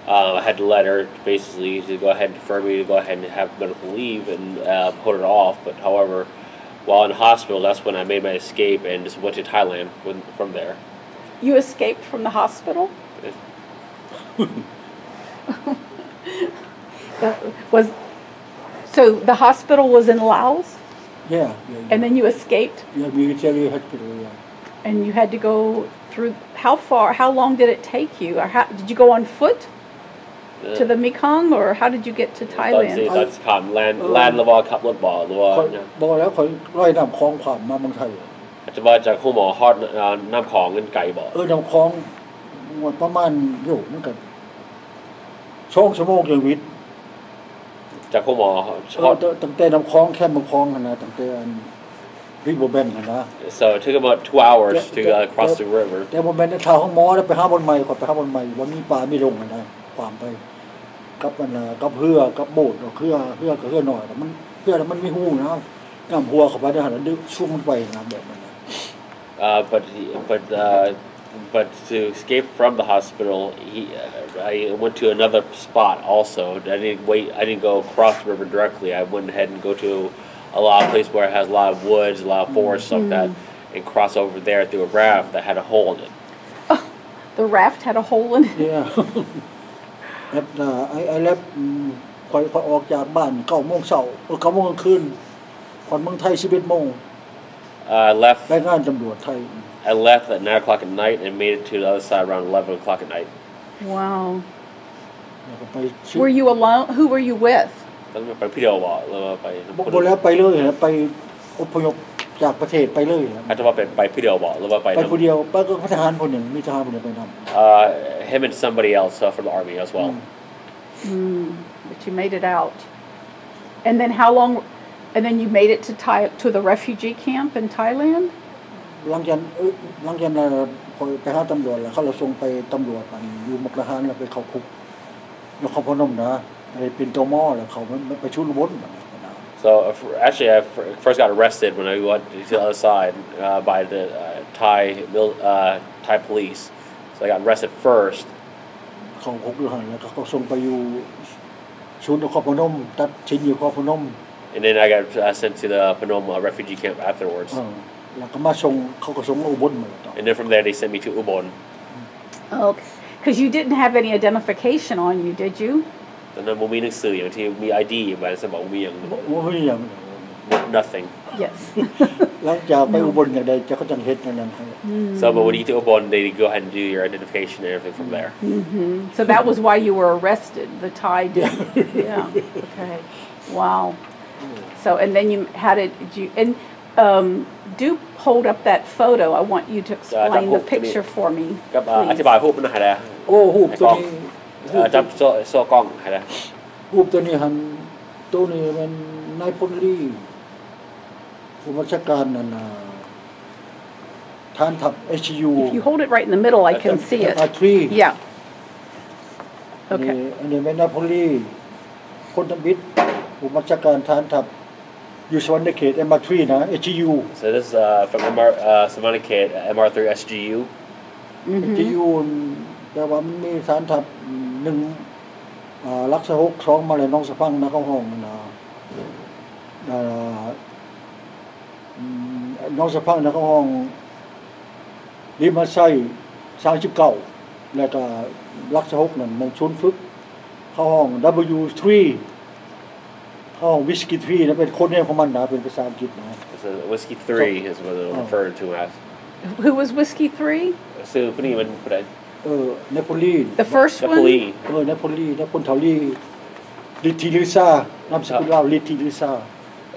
uh, I had a letter basically to go ahead and defer me to go ahead and have medical leave and uh, put it off. But however, while in the hospital, that's when I made my escape and just went to Thailand from, from there. You escaped from the hospital. [LAUGHS] That was so the hospital was in Laos, แย่แย่ and then you escaped, แย่มีเจลีฮัตไปเลย and you had to go through. How far? How long did it take you? Or how, did you go on foot to the Mekong, or how did you get to ตอนที่ Thailand? ตอนที่ขับแลนด์แลนด์ระวอขับรถบ่อหรือว่า เขาบอกแล้วเขาร้อยน้ำคลองผ่านมาเมืองไทย อาจจะว่าจากคู่หมอฮอดเอ่อน้ำของเงินไก่บ่ เออน้ำคลอง หมดประมาณอยู่มันกันช่องชั่วโมงเดียววิทย์จากคู่หมอเอฮออดตั้งแต่น้ำคลองแค่เมืองคลองนะตั้งแต่ริโบแบนนะ so it took about two hours to uh, cross the river แต่โมเมนต์ทางห้องหมอแล้วไปหาบนใหม่ก่อนไปหาบนใหม่วันนี้ปลาไม่ลงนะความไปกับมันน่ะกับเพื่อกับโบดดอกเพื่อเพื่อกับเพื่อหน่อยแต่มันเพื่อแล้วมันไม่หู้นะน้ำหัวเข้าไปได้หันแล้วดึกชุ่มมันไปนะแบบนั้นนะ uh, but he- but uh, but to escape from the hospital he uh, I went to another spot also I didn't wait I didn't go across the river directly I went ahead and go to a lot of places where it has a lot of woods a lot of forest stuff like that and cross over there through a raft that had a hole in it The raft had a hole in it. เนี่ย[LAUGHS] แอปน่ะไอ้ไอ้แลบอืมคอยคอยออกจากบ้านเก้าโมงเช้าเออเก้าโมงกลางคืนคนเมืองไทยสิบเอ็ดโมง uh, I left รายงานตำรวจไทย I left at nine o'clock at night and made it to the other side around eleven o'clock at night Wow. แล้วก็ไปชิ Were you alone? Who were you with? ตอนนั้นไปพี่เดียวบ่หรือว่าไป บอกบอกแล้วไปเลยนะไปอพยพจากประเทศไปเลยนะ อาจจะว่าเป็นไปพี่เดียวบ่หรือว่าไป ไป นำ คนเดียวไปก็ทหารคนหนึ่งมีทหารคนหนึ่งไปนำ Uh, him and somebody else uh, from the army as well. Mm, but you made it out. And then how long? And then you made it to Thai to the refugee camp in Thailand. หลังจากเอ้ยหลังจากนั้นคอยไปหาตำรวจแล้วเขาเราส่งไปตำรวจมันอยู่มุกดาหารแล้วไปเข้าคุกแล้วเขาพนมนะไปเป็นตัวหม้อแล้วเขามันไปชุดบนนะ So uh, f- actually, I f- first got arrested when I went to the other side uh, by the uh, Thai mil- uh, Thai police. So I got arrested first, เขาคุกอยู่หันแล้วก็เขาส่งไปอยู่ชุดนครพนมตัดชิ้นอยู่นครพนม and then I got uh, sent to the Phnom uh, refugee camp afterwards. เออแล้วก็มาส่งเขาก็ส่งมาอุบลมาต่อ And then from there, they sent me to Ubon. Okay. Because you didn't have any identification on you, did you? ตอนนั้นผมมีหนังสืออย่างที่มี ID อยู่แต่สมองมีอย่าง ว่าไม่อย่าง nothing. Yes. หลังจากไปอุบลอย่างใดจะเขาจังเฮ็ดนั่นนั่นให้ So, but when you get to Ubon, they go ahead and do your identification and everything from there. so that was why you were arrested. The Thai did. [LAUGHS] yeah. Okay. Wow. So and then you had it. Did you and um, do hold up that photo. I want you to explain the hold to me. picture for me. กับอ่า please. อธิบายรูปมันหน่อยนะโอ้หูบตัวนี้เอ่อจับโซ่โซ่กล้องให้นะหูบตัวนี้หันตัวนี้มันนายพลลีผู้บัญชาการนั่นน่ะฐานทัพ HU If you hold it right in the middle, I can see it. อาทรี Yeah. อันนี้ Okay. อันนี้แม่นายพลลีคนทำบิดผู้บัญชาการฐานทัพ อยู่สวรรณเขต M3 นะ HU So this is uh, from MR, uh, Savannah Kid, MR3 SGU. HU แต่ว่ามันมีฐานทัพหนึ่งอ่าลักษหกสองมาเลยน้องสะพังนะเข้าห้องนะอ่าอืมน้องสะพังนะเข้าห้องริมาไซสามสิบเก้าแล้วก็ลักษหกนั่นมันชุนย์ฝึก เข้าห้อง W3 อ๋อวิสกี้ทรีนะเป็นโค้ดเนมของมันนะเป็นภาษาอังกฤษนะ So whiskey three is what they're Oh. referring to as. Who was Whiskey Three? So ผู้นี้มันผู้ใด เออเนโปลี The first นโปลี one? เออเนโปลีเนโปลเทาลีลิทิลิซ่านามสกุลเราลิทิลิซ่า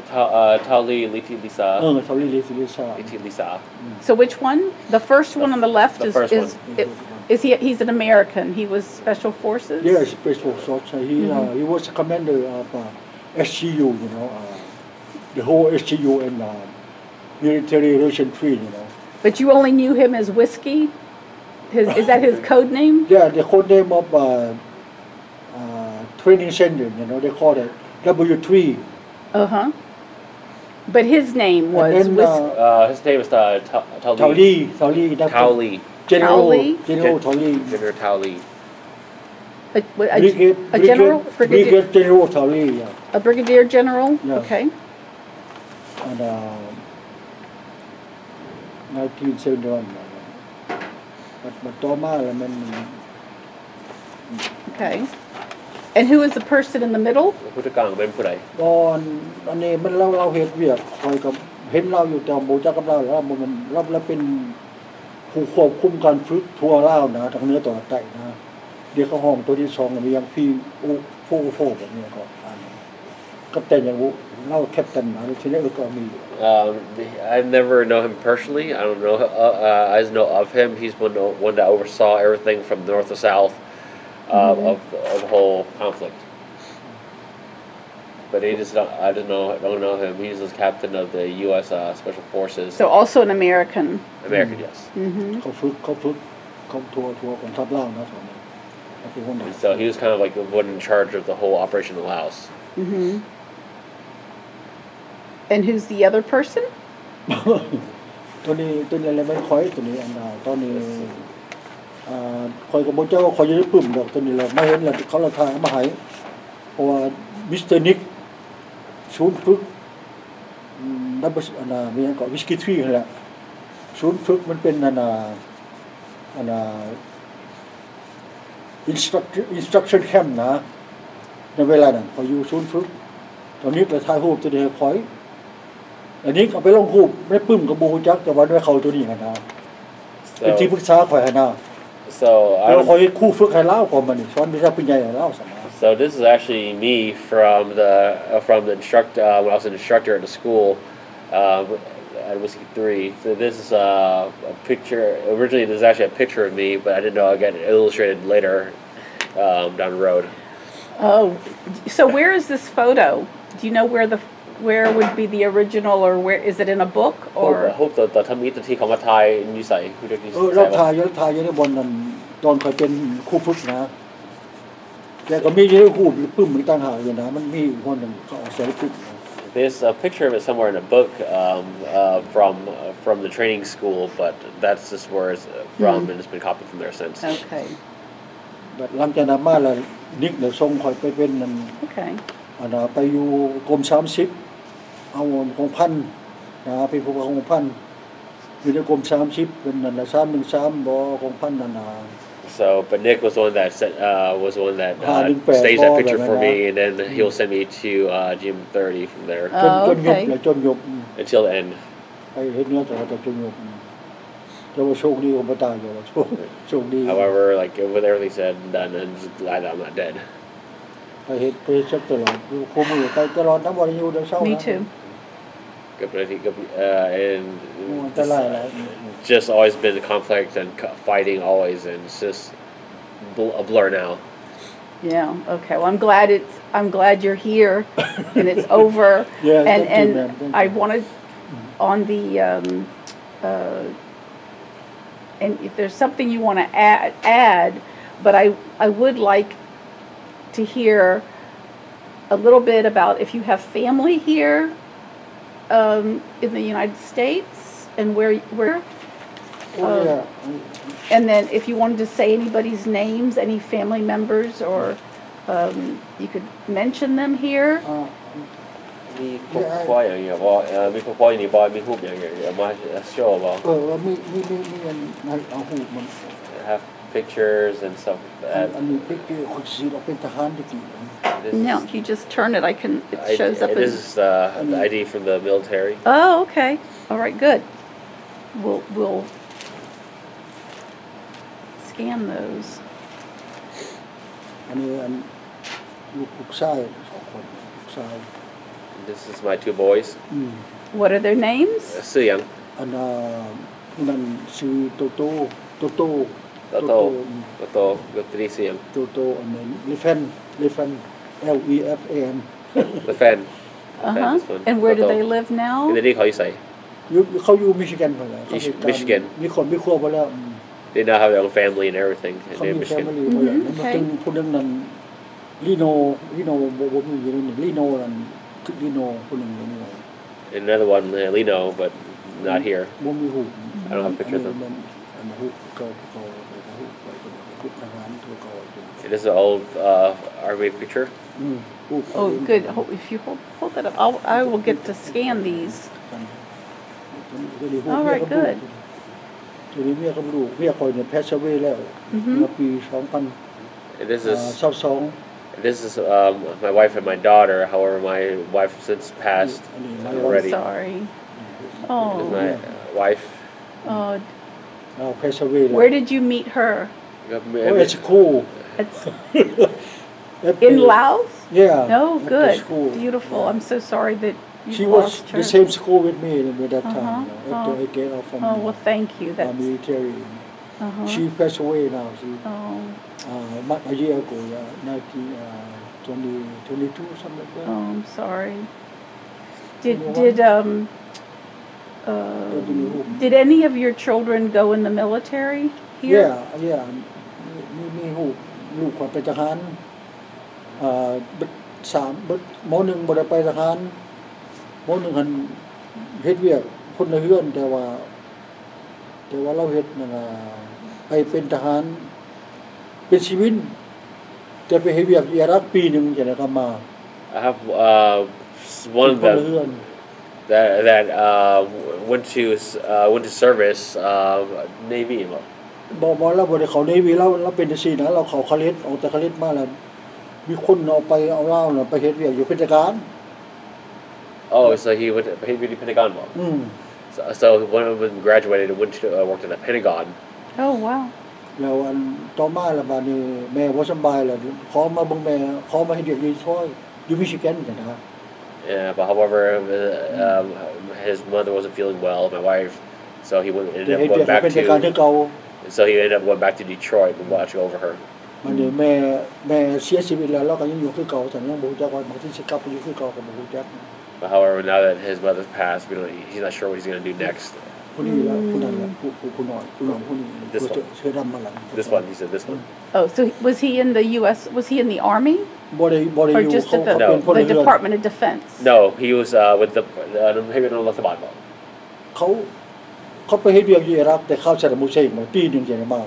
ทาเอ่อทาลีลิทิลิซา เออเทาลีลิทิลิซ่า ลิทิลิซา So which one? The first one on the left The is first is is he? He's an American. He was Special Forces. Yes, special soldier. He uh, he was a commander of uh, SGU, you know, uh, the whole SGU and uh, military relation tree, you know. But you only knew him as Whiskey. His is that his [LAUGHS] code name? Yeah, the code name of uh, uh, training center, you know, they call it W3. Uh huh. But his name was then Whiskey. uh, Uh, his name is uh, Ta- Tao Tao Li. Li, Tao Li, Tao Li. General, Tao Li? General Tao Li. General Tao Li. a, a, Brigade, a general, brigadier, General Tao Li, yeah. A brigadier general. Yeah. Okay. And uh, 1971. But, but ต่อมาแล้วมัน Okay. And who is the person in the middle? ผู้จัดการเป็นผู้ใด ตอนอันนี้มันเราเราเห็นเวียกคอยกับเห็นเราอยู่แต่โบจักกับเราแล้วมันเราเราเป็นผู้ควบคุมการฝึกทั่วเล่าวนะทางเหนื้อต่อใต้นะ เดี๋ยวเขาห้องตัวที่สองมียังพี่อูโฟโฟแบบนี้ก็ อ่านกัปตันอย่างอูเล่าแคปตันนะทีนี้เออก็มีอยู่ Um, I never know him personally. I don't know. Uh, uh, I just know of him. He's one one that oversaw everything from north to south uh, of, of the whole conflict. But he just don't, I just know don't know him. He's the captain of the U.S. Uh, Special Forces. So also an American. American, yes. hmm เขาฝึกเขาฝึกเขาทัวร์ทัวร์ของทัพเล่าวนะสอนเขาเป็นคนไหน And so he was kind of like the one in charge of the whole operation in Laos. hmm And who's the other person? ตัวนี้ตัวนี้อะไรไม่คอยตัวนี้อันน่ะตอนนี้คอยกับโบเจ้าคอยจะได้ปุ่มดอกตัวนี้เราไม่เห็นแล้วเขาเราทายมาให้เพราะว่ามิสเตอร์นิกศูนย์ฝึกอืมดับเบิลอันน่ะมีอันก็วิสกี้ทรีนั่นแหละศูนย์ฝึกมันเป็นอันน่ะอันน่ะ instruction instruction camp นะในเวลานั้นพออยู่ศูนย์ฝึกตอนนี้เราถ่ายรูตัวเดียวคอย อันนี้เอาไปลงรูปไม่ปึ้มกับบูจักแต่วันไว้เขาตัวนี้กันนะเป็นที่ปรึ So, กษาข่อยให้นะ so แล้ว I คอยคู่ฝึกให้เล่าพอมันนี่สอนวิชาปัญญาให้เล่าสมา So this is actually me from the uh, from the instruct uh, when I was an instructor at the school um, at Whiskey Three. So this is uh, a picture. Originally, this is actually a picture of me, but I didn't know I got it illustrated later um, down the road. Oh, so where is this photo? Do you know where the where would be the original, or where is it in a book, Hope, or hope the the ทำมิตรที่เขามาถ่ายนิสัยผู้เด็กนิ เอ สั อย เรา ว่า ทายอยทายอยู่ในบนนั้นตอนคอยเป็นครู่ฝึกนะแต่ก็มีอยู่ในรูปปึ้มอีกต่างหากอยู่นะมันมีอีกคนหนึ่งเขาเอาใส่ปึ้มนะ There's a picture of it somewhere in a book um, uh, from uh, from the training school, but that's just where it's uh, from, and it's been copied from there since. okay, แบบหลังจากนั้นมาแล้วนิกเดี๋ยวส่งคอยไปเป็นนั่น okay, อันน่ะไปอยู่กรมสามสิบ เอาของพันนะเป็นผู้ของพันอยู่ในกรมสามสิบเป็นนั่นละสามหนึ่งสามบอของพันนั่นนะ So, but Nick was the one that sent, uh, was the one that Ah, uh, Nick Bear staged that Ball, picture for right, me, and then he'll send me to uh, GM30 from there จน Oh, จนยบ okay. แล้วจนยบอืม until the end. ไปเห็นเนื้อแต่ว่าแต่จนยบอืมแต่ว่าโชคดีของพระตายอยู่ว่าโชคโชคดี However, like with everything said and done, I'm just glad that I'm not dead. ไปเห็นไปเช็คตลอดอยู่คู่มือไปตลอดทั้งวันอยู่เดี๋ยวเช้า me นะ too. uh, and just, always been conflict and fighting always, and it's just a blur now. Yeah. Okay. Well, I'm glad it's. I'm glad you're here, [LAUGHS] and it's over. yeah. And and I wanted on the. Um, uh, and if there's something you want to add, add, but I I would like to hear a little bit about if you have family here um, in the United States and where where. โอ้ย And then if you wanted to say anybody's names, any family members, or um, you could mention them here. อ่า มีครอบครัวอย่างเงี้ยบ่เอ่อมีครอบครัวอย่างนี้บ่มีรูปอย่างเงี้ยมาโชว์บ่ เออมีมีมีมีอันในเอาหูมัน have pictures and stuff No, you just turn it, I can. It ID, shows up. This is uh, the ID from the military. Oh, okay. All right, good. We'll we'll scan those. And This is my two boys. Mm. What are their names? Uh, Suyang. And uh, Toto. Toto. นั่นชื่อโตโต้โตโต้ Toto, Toto, Gotri Suyang. โตโต้อันนั้นลิฟนลิฟน L E F A N The fan. The fan, Uh-huh. this one. And where do Toto. they live now? In the how you say? อยู่เขาอยู่มิชิแกนไปแล้วเขา Mich- เหตุการณ์ Michigan มีคนมีครัวไปแล้วอืม They now have their own family and everything. เขา And they're in มีแฟมิ Michigan. ลี่ไปแล้ว Mhm, แล้วมา okay. ถึงผู้นึงนั้นลีโนลีโนบ่บ่มีอยู่ในนี้ลีโนนั่นคือลีโนผู้นึงอยู่นี่ And another one, uh, Lino, but not here. บ่มีหู I don't have pictures of them. มันอันหูเขาเขา This is an old uh, army picture. อืมหู Oh, good, Ho- if you hold, hold that up, I'll, I will get to scan these. All right, good. ทีนี้เมียกับลูกเมียคอยเนี่ยแพชเวแล้ว Mhm. เมื่อปี2000 And this อ่า is 22 this is um, my wife and my daughter. However, my wife since passed อันนี้ไม่ I'm already. sorry. This is Oh, my uh, wife. oh, เอาแพชเวแล้ว where did you meet her? โอ้ยสคูล It's [LAUGHS] in Laos? Yeah. No, good, beautiful. I'm so sorry that you She was her. the same school with me at that time. Uh-huh. You know, after Oh. I off from Oh, well, thank you, that's, military. uh-huh. She passed away now. She Oh, uh, a year ago, yeah, 19, uh, 20, 22, something like that. oh, I'm sorry. Did, did, um, uh, What do you hope? did any of your children go in the military here? Yeah, yeah. มีมี ลูกลูกคนเป็นทหารอ่าเบิดสามเบิดหมอหนึ่งบ่ได้ไปทหารหมอหนึ่งหันเฮ็ดเวียกคนละเฮือน แต่ว่า แต่ว่าเราเฮ็ดนั่นน่ะไปเป็นทหาร เป็นชีวิตแต่ไปเฮ็ดเวียกอิรักปีหนึงจะได้กลับมา I have uh, s- one of คนละ them เฮือน that that uh, went to s- uh, went to service uh, Navy. บอกว่าเราบ่ได้เข้าในวีเราเราเป็นจังซี่นะเราเข้าคาเลสออกจากคาเลสมาแล้วมีคนเอาไปเอาเราน่ะไปเฮ็ดเวียกอยู่เป็นทหาร Oh, so he went. He went to Pentagon. Well, อืม so, so one of them graduated and went to uh, worked at the Pentagon. Oh, wow. แล้วอันต่อมาและบาดนี้แม่บ่สำบายแล้วขอมาเบิ่งแม่ขอมาให้เด็กดีช่วยอยู่มิชิแกนจังนะ Yeah, but however, uh, um, his mother wasn't feeling well. My wife, so he went แต่ ended เฮ็ up ดเวีย going ก back เป็นทหารที่ to. เก่า So he ended up going back to Detroit and watching over her. มันนี้แม่แม่เสียชีวิตแล้วเราก็ยังอยู่คือเก่าแต่ยังบ่รู้จักว่าบางทีสิกลับไปอยู่คือเก่าก็บ่รู้จัก But however, now that his mother's passed, we don't, he's not sure what he's going to do next. ผู้นี้แล้วผู้นั้นแล้วผู้ผู้ผู้น้อยผู้น้องผู้นี้ This ผู้ one เสื้อดำมาหลัง This one, he said this one. Oh, so was he in the U.S., was he in the Army? บ่ได้บ่ได้ Or อยู่ just เขา at เขา the, เป็นพล the เรือน Department of Defense? No, he was uh, with the uh, maybe not the Bible. เขา เขาไปเฮ็ดเวียกอยู่อิรักแต่เข้าซาดัมฮุเซนมาปีหนึงจังมา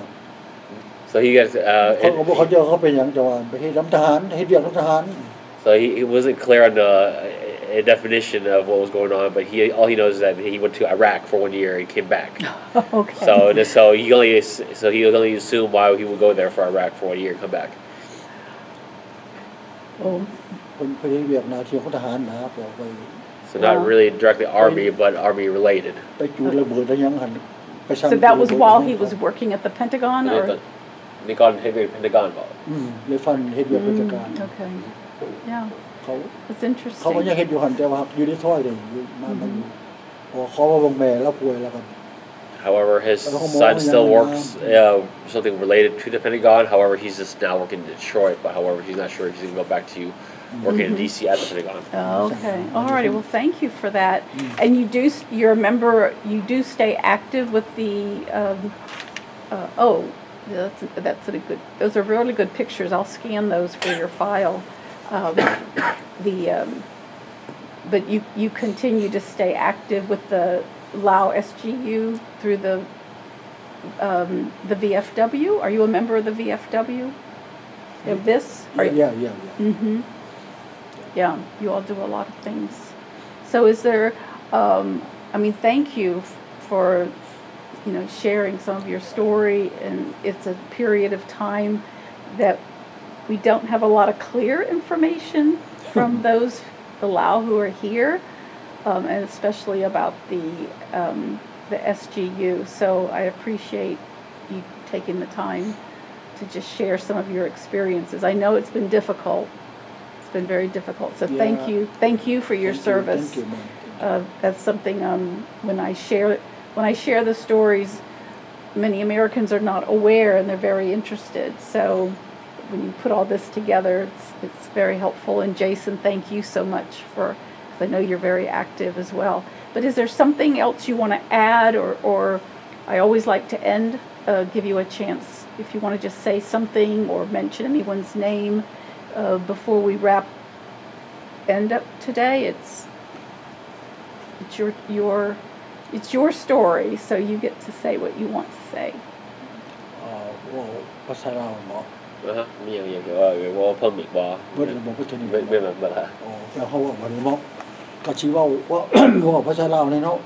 So he gets. เขาก็บ่ Uh, เขาเจอเขาเป็นหยังจังว่าไปเฮ็ดน้ำทหารเฮ็ดเวียกน้ำทหาร so he, he wasn't clear on the uh, definition of what was going on, but he all he knows is that he went to Iraq for one year and came back. [LAUGHS] Okay. So this- so he only so he only assumed why he would go there for Iraq for one year and come back. Oh, เพิ่นไปเฮ็ดเวียกหน้าที่ของทหารนะบอกไป So not Wow. really directly army, but army related. ไปจูดระเบิดแล้วยังหันไปสร้าง so that was จูดระเบิด while ให้ he เขา was working at the Pentagon or? They got him in Pentagon. อืมเลยฟันเฮ็ดเวียกราชการ Mm, Okay, yeah, เขา that's เขาก็ยัง interesting. เฮ็ดอยู่หันแต่ว่าอยู่ในถ้อยเลยอยู่มามาอยู่พอเขามาเบิ่งแม่แล้วป่วยแล้วก็ However, his Pero como son yan still na- works uh, something related to the Pentagon. However, he's just now working in Detroit. But however, he's not sure if he's going to go back to working in DC at the Pentagon. Oh, Okay, all righty, well, thank you for that. Mm. And you do, you're a member, you do stay active with the, um, uh, oh, that's, that's a good, those are really good pictures. I'll scan those for your file. Um, The, um, but you, you continue to stay active with the Lao SGU through the, um, the VFW? Are you a member of the VFW? Of this? Are yeah yeah yeah Mm-hmm. Yeah, you all do a lot of things. So is there, um, I mean, thank you for you know, sharing some of your story. And it's a period of time that we don't have a lot of clear information from those, the Lao who are here, um, and especially about the, um, the SGU. So I appreciate you taking the time to just share some of your experiences. I know it's been difficult. Been very difficult. So thank you, thank you for your Thank you, service. Thank you. Uh, that's something um, when I share when I share the stories, many Americans are not aware and they're very interested. So when you put all this together, it's it's very helpful. And Jason, thank you so much for. Because I know you're very active as well. But is there something else you want to add, or or I always like to end, uh, give you a chance if you want to just say something or mention anyone's name uh, before we wrap end up today. It's it's your your it's your story, so you get to say what you want to say. Uh, 我不識啦，我。啊，咩嘢嘅話？我碰面話。不能冇不準。咩咩物物啊？哦，又好啊，我哋冇。個次話我我不識啦，你咯。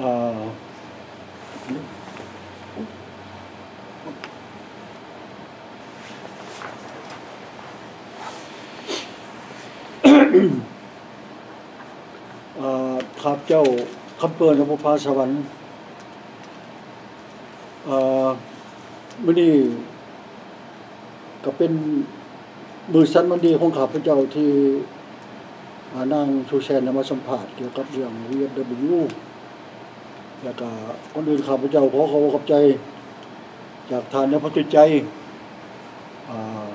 誒。 เจ้าคำเปิดนภพาสวรรค์เอ่อมื้อนี้ก็เป็นมือสันมันดีของข้าพเจ้าที่อ่านางชูแชนมาสัมภาษณ์เกี่ยวกับเรื่อง VFW แล้วก็คนอื่นข้าพเจ้าขอขอบขอบใจ จากทานในพระจุใจอ่า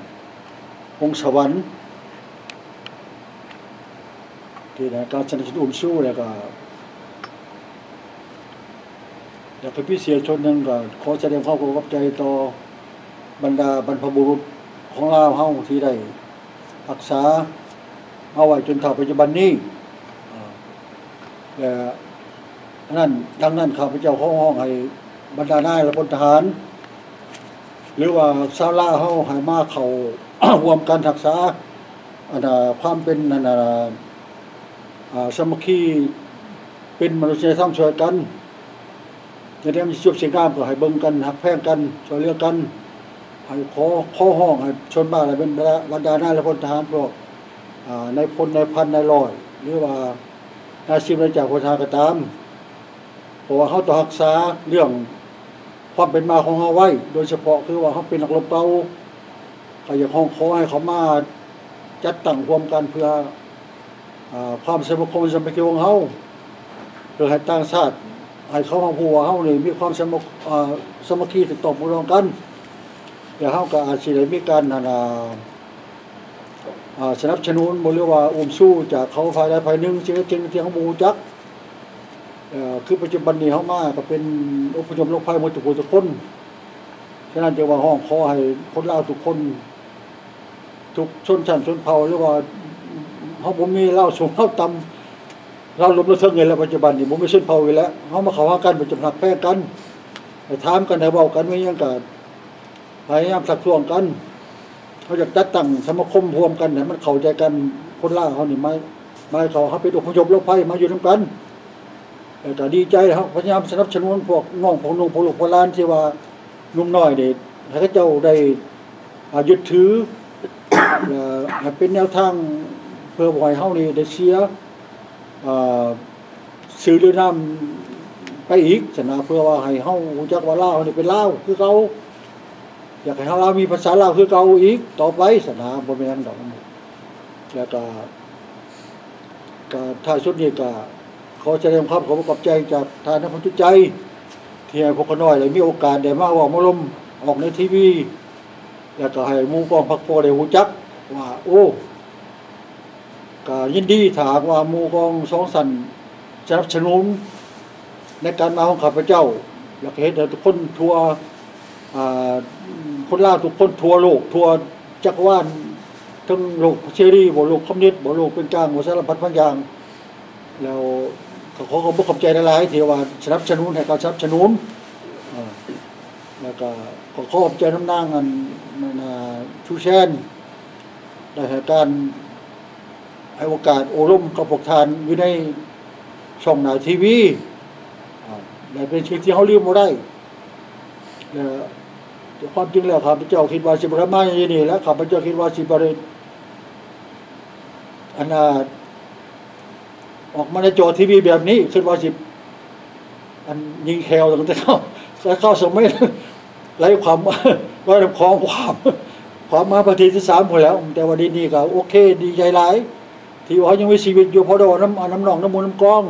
องค์สวรรค์ที่ในการสนับสนุนสู้แล้วก็ อยากเป็นพิเศษชนหนึ่งก็ขอแสดงความเคารพใจต่อบรรดาบรรพบุรุษของเราเฮาที่ได้รักษาเอาไว้จนถึงปัจจุบันนี้และอันนั้นดังนั้นข้าพเจ้าขอห้องให้บรรดานายและพลทหาร หรือว่าชาวลาวเฮาให้มาเขารวมกันรักษาอันความเป็นอันสมัคคีเป็นมนุษยธรรมช่วยกัน จะได้มีชุบเสียงงามก็ให้เบิ่งกันหักแพงกันช่วยเหลือกันให้ขอขอห้องให้ชนบ้านอะไรเป็นบรรดาหน้าและพลทหารพวกในพลในพันในร้อย หรือว่านายสิบนายจากพลทหารก็ตามเพราะว่าเขาต้องรักษาเรื่องความเป็นมาของเขาไว้ โดยเฉพาะคือว่าเขาเป็นนักรบเก่าก็อยากห้องขอให้เขามาจัดตั้งรวมกันเพื่ออความสมัครคมสมัครของเฮาเพื่อให้ต่างชาติ ให้เขามาพูดว่าเฮานี่มีความสมัครอ่าสมัคคีติดต่อปรองกันแล้วเฮาก็อาจสิได้มีการนั่นะอ่าสนับสนุนบรือว่าอุ้มสู้จากเขาฝ่ายใดฝ่ายหนึ่งสิ่งใดสิ่งหนึ่งที่เฮาบูจักคือปัจจุบันนี้เฮามาก็เป็นอพยพโรคภัยหมดทุกผู้ทุกคนฉะนั้นจึงว่าห้องขอให้คนลาวทุกคน ทุกชนชั้นชนเผ่าหรือว่าเขาผมมีเล้าสูงเล้าต่ำ เราลบเลิกเทิงเงินแล้วปัจจุบันนี่ผมไม่เส้นเผาอีกแล้วเขามาเขาหากันประจำหักแพ้กันไปถามกันให้เบากันไม่ยังกันพยายามสักทวงกันเขาจะจัดตั้งสมาคมรวมกันให้มันเข้าใจกันคนล่าเขานี่ไม่ไม่เขาเขาเป็นอพยพโรคภัยมาอยู่ทั้งกันแต่ดีใจนะครับพยายามสนับสนุนพวกน้องพวกนุ่งพวกลูกพวกหลานที่ว่านุ่มน้อยเด็กให้เขาเจ้าได้ยึดถือเอ่อเป็นแนวทางเพื่อบ่ให้เฮานี่ได้เสีย เอ่อสื่อหรือนำไปอีกสนะเพื่อว่าให้เฮารู้จักว่าลาวนี่เป็นเล่าคือเก่าอยากให้เฮาลามีภาษาเล่าคือเก่าอีกต่อไปสนะบ่แม่นดอกแล้วก็ก็ท้ายสุดนี้ก็ขอแสดงความขอบคุณขอบใจจากทานผู้ทุกใจที่ให้พวกน้อยได้มีโอกาสได้มาเว่ามาลมออกในทีวี แล้วก็ให้มู่กองพักพอได้หูจักว่าโอ้ ก็ยินดีถามว่ามูกองสองสันสนับสนุนในการมาของข้าพเจ้า อยากเห็นทุกคนทัวคนล่าทุกคนทัวโลก ทัวจักรวาลทั้งโลกเชรีบ่โลกคอมมิวนิสบ่โลกเป็นกลางบ่สารพัดบางอย่าง แล้วก็ขอขอบคุณขอบใจหลายๆที่ว่าสนับสนุนให้การสนับสนุนแล้วก็ขอขอบใจน้ำนางอันชูแชนได้ให้การ ให้โอกาสโอารมกับพวกทานอยู่ในช่องหนาทีวีและเป็นสิ่งที่เขาลืมบ่ได้แต่ความจริงแล้วข้าพเจ้าคิดว่าสิบ่ได้มาอย่างนี้แล้วข้าพเจ้าคิดว่าสิบ่ได้อันน่ะออกมาในจอทีวีแบบนี้คิดว่าสิบอันยิงแควตั้งแต่เข้าแต่เข้าสมัยไร้ความไรความความความมาประเทศที่สามพอแล้ว แต่วันนี้นี่ก็โอเค ดีใจหลาย ที่ว่ายังมีชีวิตอยู่พอดอน้ำเอาน้ำหนองน้ำมูลน้ำกรอง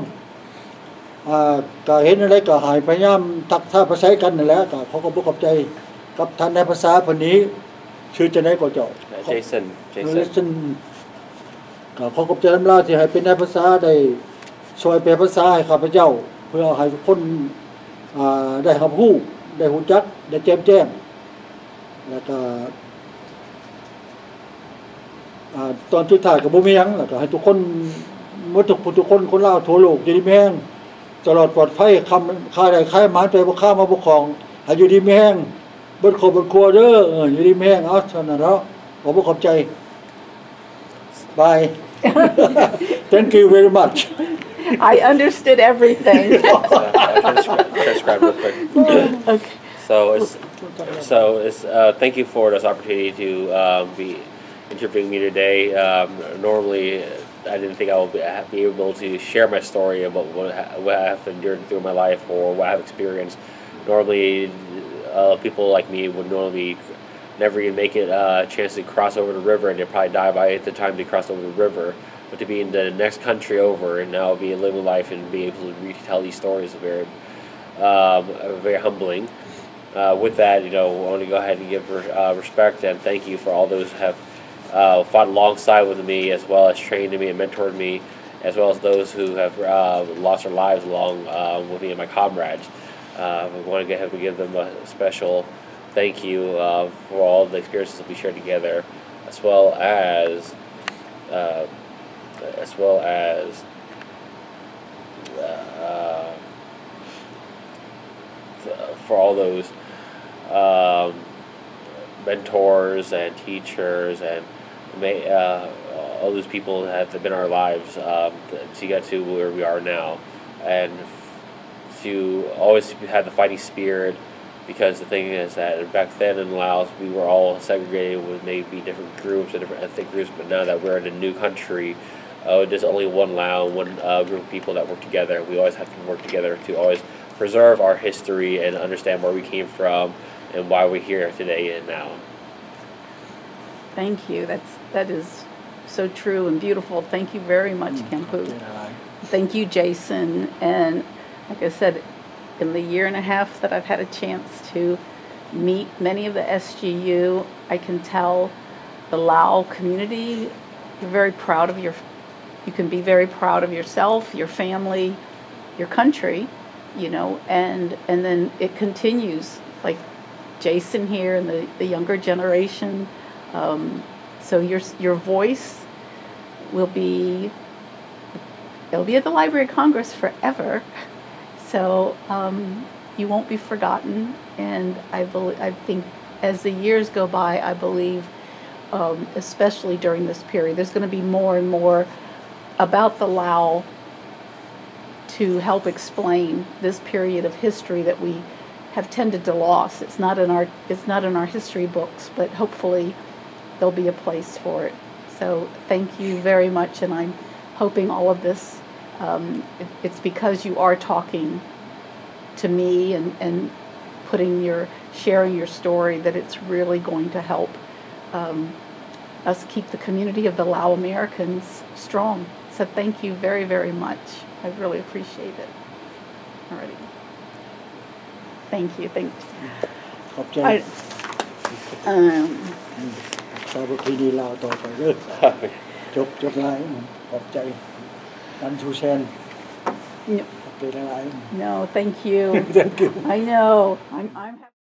อ่าก็เห็นอะไรก็หายพยายามทักท่าภาษากันนั่นแหละก็เขาก็บ่ขอบใจกับท่านในภาษาคนนี้ ชื่อจะไหนก็เจ้า Jason เล Jason สนก็ขอขอบใจน้ำลาที่ให้เป็นในภาษาได้ช่วยแปลภาษาให้ข้าพเจ้า เพื่อให้ทุกคนอ่าได้รับรู้ได้หูจัก ได้แจ้มแจ้งแล้วก็อ่า ตอนสุดท้ายก็บ่มีหยังแล้วก็ให้ทุกคนหมดทุกผู้ทุกคนคนลาวทั่วโลกอยู่ดีมีแห้งตลอดปลอดภัยคำค่าใดค่ายหมานไปบ่ค่ามาบ่ของให้อยู่ดีมีแห้งเบิดครอบเบิดครัวเด้อเอออยู่ดีมีแห้งเอาเท่านั้นเนาะขอบ่ขอบใจ Bye. Thank you very much. I understood everything. Uh, transcribe, transcribe real quick. okay. So it's so it's uh, thank you for this opportunity to um, be interviewing me today. Um, normally, I didn't think I would be, able to share my story about what, ha- what I've endured through my life or what I've experienced. Normally, uh, people like me would normally never even make it uh, a chance to cross over the river, and they'd probably die by the time they crossed over the river. But to be in the next country over and now be living life and be able to retell these stories is very, um, very humbling. Uh, with that, you know, I want to go ahead and give uh, respect and thank you for all those who have uh, fought alongside with me, as well as trained me and mentored me, as well as those who have uh, lost their lives along uh, with me and my comrades. Uh, we want to ahead and give them a special thank you uh, for all the experiences that we shared together, as well as, uh, as well as. For all those um, mentors and teachers and may, uh, all those people have been our lives um, to, get to where we are now, and to always have the fighting spirit. Because the thing is that back then in Laos, we were all segregated with maybe different groups and different ethnic groups, but now that we're in a new country, uh, there's only one Lao, one uh, group of people that work together. We always have to work together to always preserve our history and understand where we came from and why we're here today and now. Thank you. That's that is so true and beautiful. Thank you very much, Khampeu. Thank you, Jason. And like I said, in the year and a half that I've had a chance to meet many of the SGU, I can tell the Lao community, you're very proud of your, you can be very proud of yourself, your family, your country, you know, and and then it continues like Jason here and the, the younger generation. Um, so your your voice will be it'll be at the Library of Congress forever. [LAUGHS] So um, you won't be forgotten, and I believe I think as the years go by, I believe, um, especially during this period, there's going to be more and more about the Lao to help explain this period of history that we have tended to lost. It's not in our it's not in our history books, but hopefully there'll be a place for it. So thank you very much, and I'm hoping all of this, um, it, it's because you are talking to me and, and putting your, sharing your story that it's really going to help um, us keep the community of the Lao Americans strong. So thank you very, very much. I really appreciate it. Alrighty. Thank you. Thank you. Okay. I, um, สาวพีดีลาวต่อไปเด้อจบจบลายขอบใจนันชูเชน no, ขอบใจหลาย no, thank you. Thank you I know. I'm. I'm.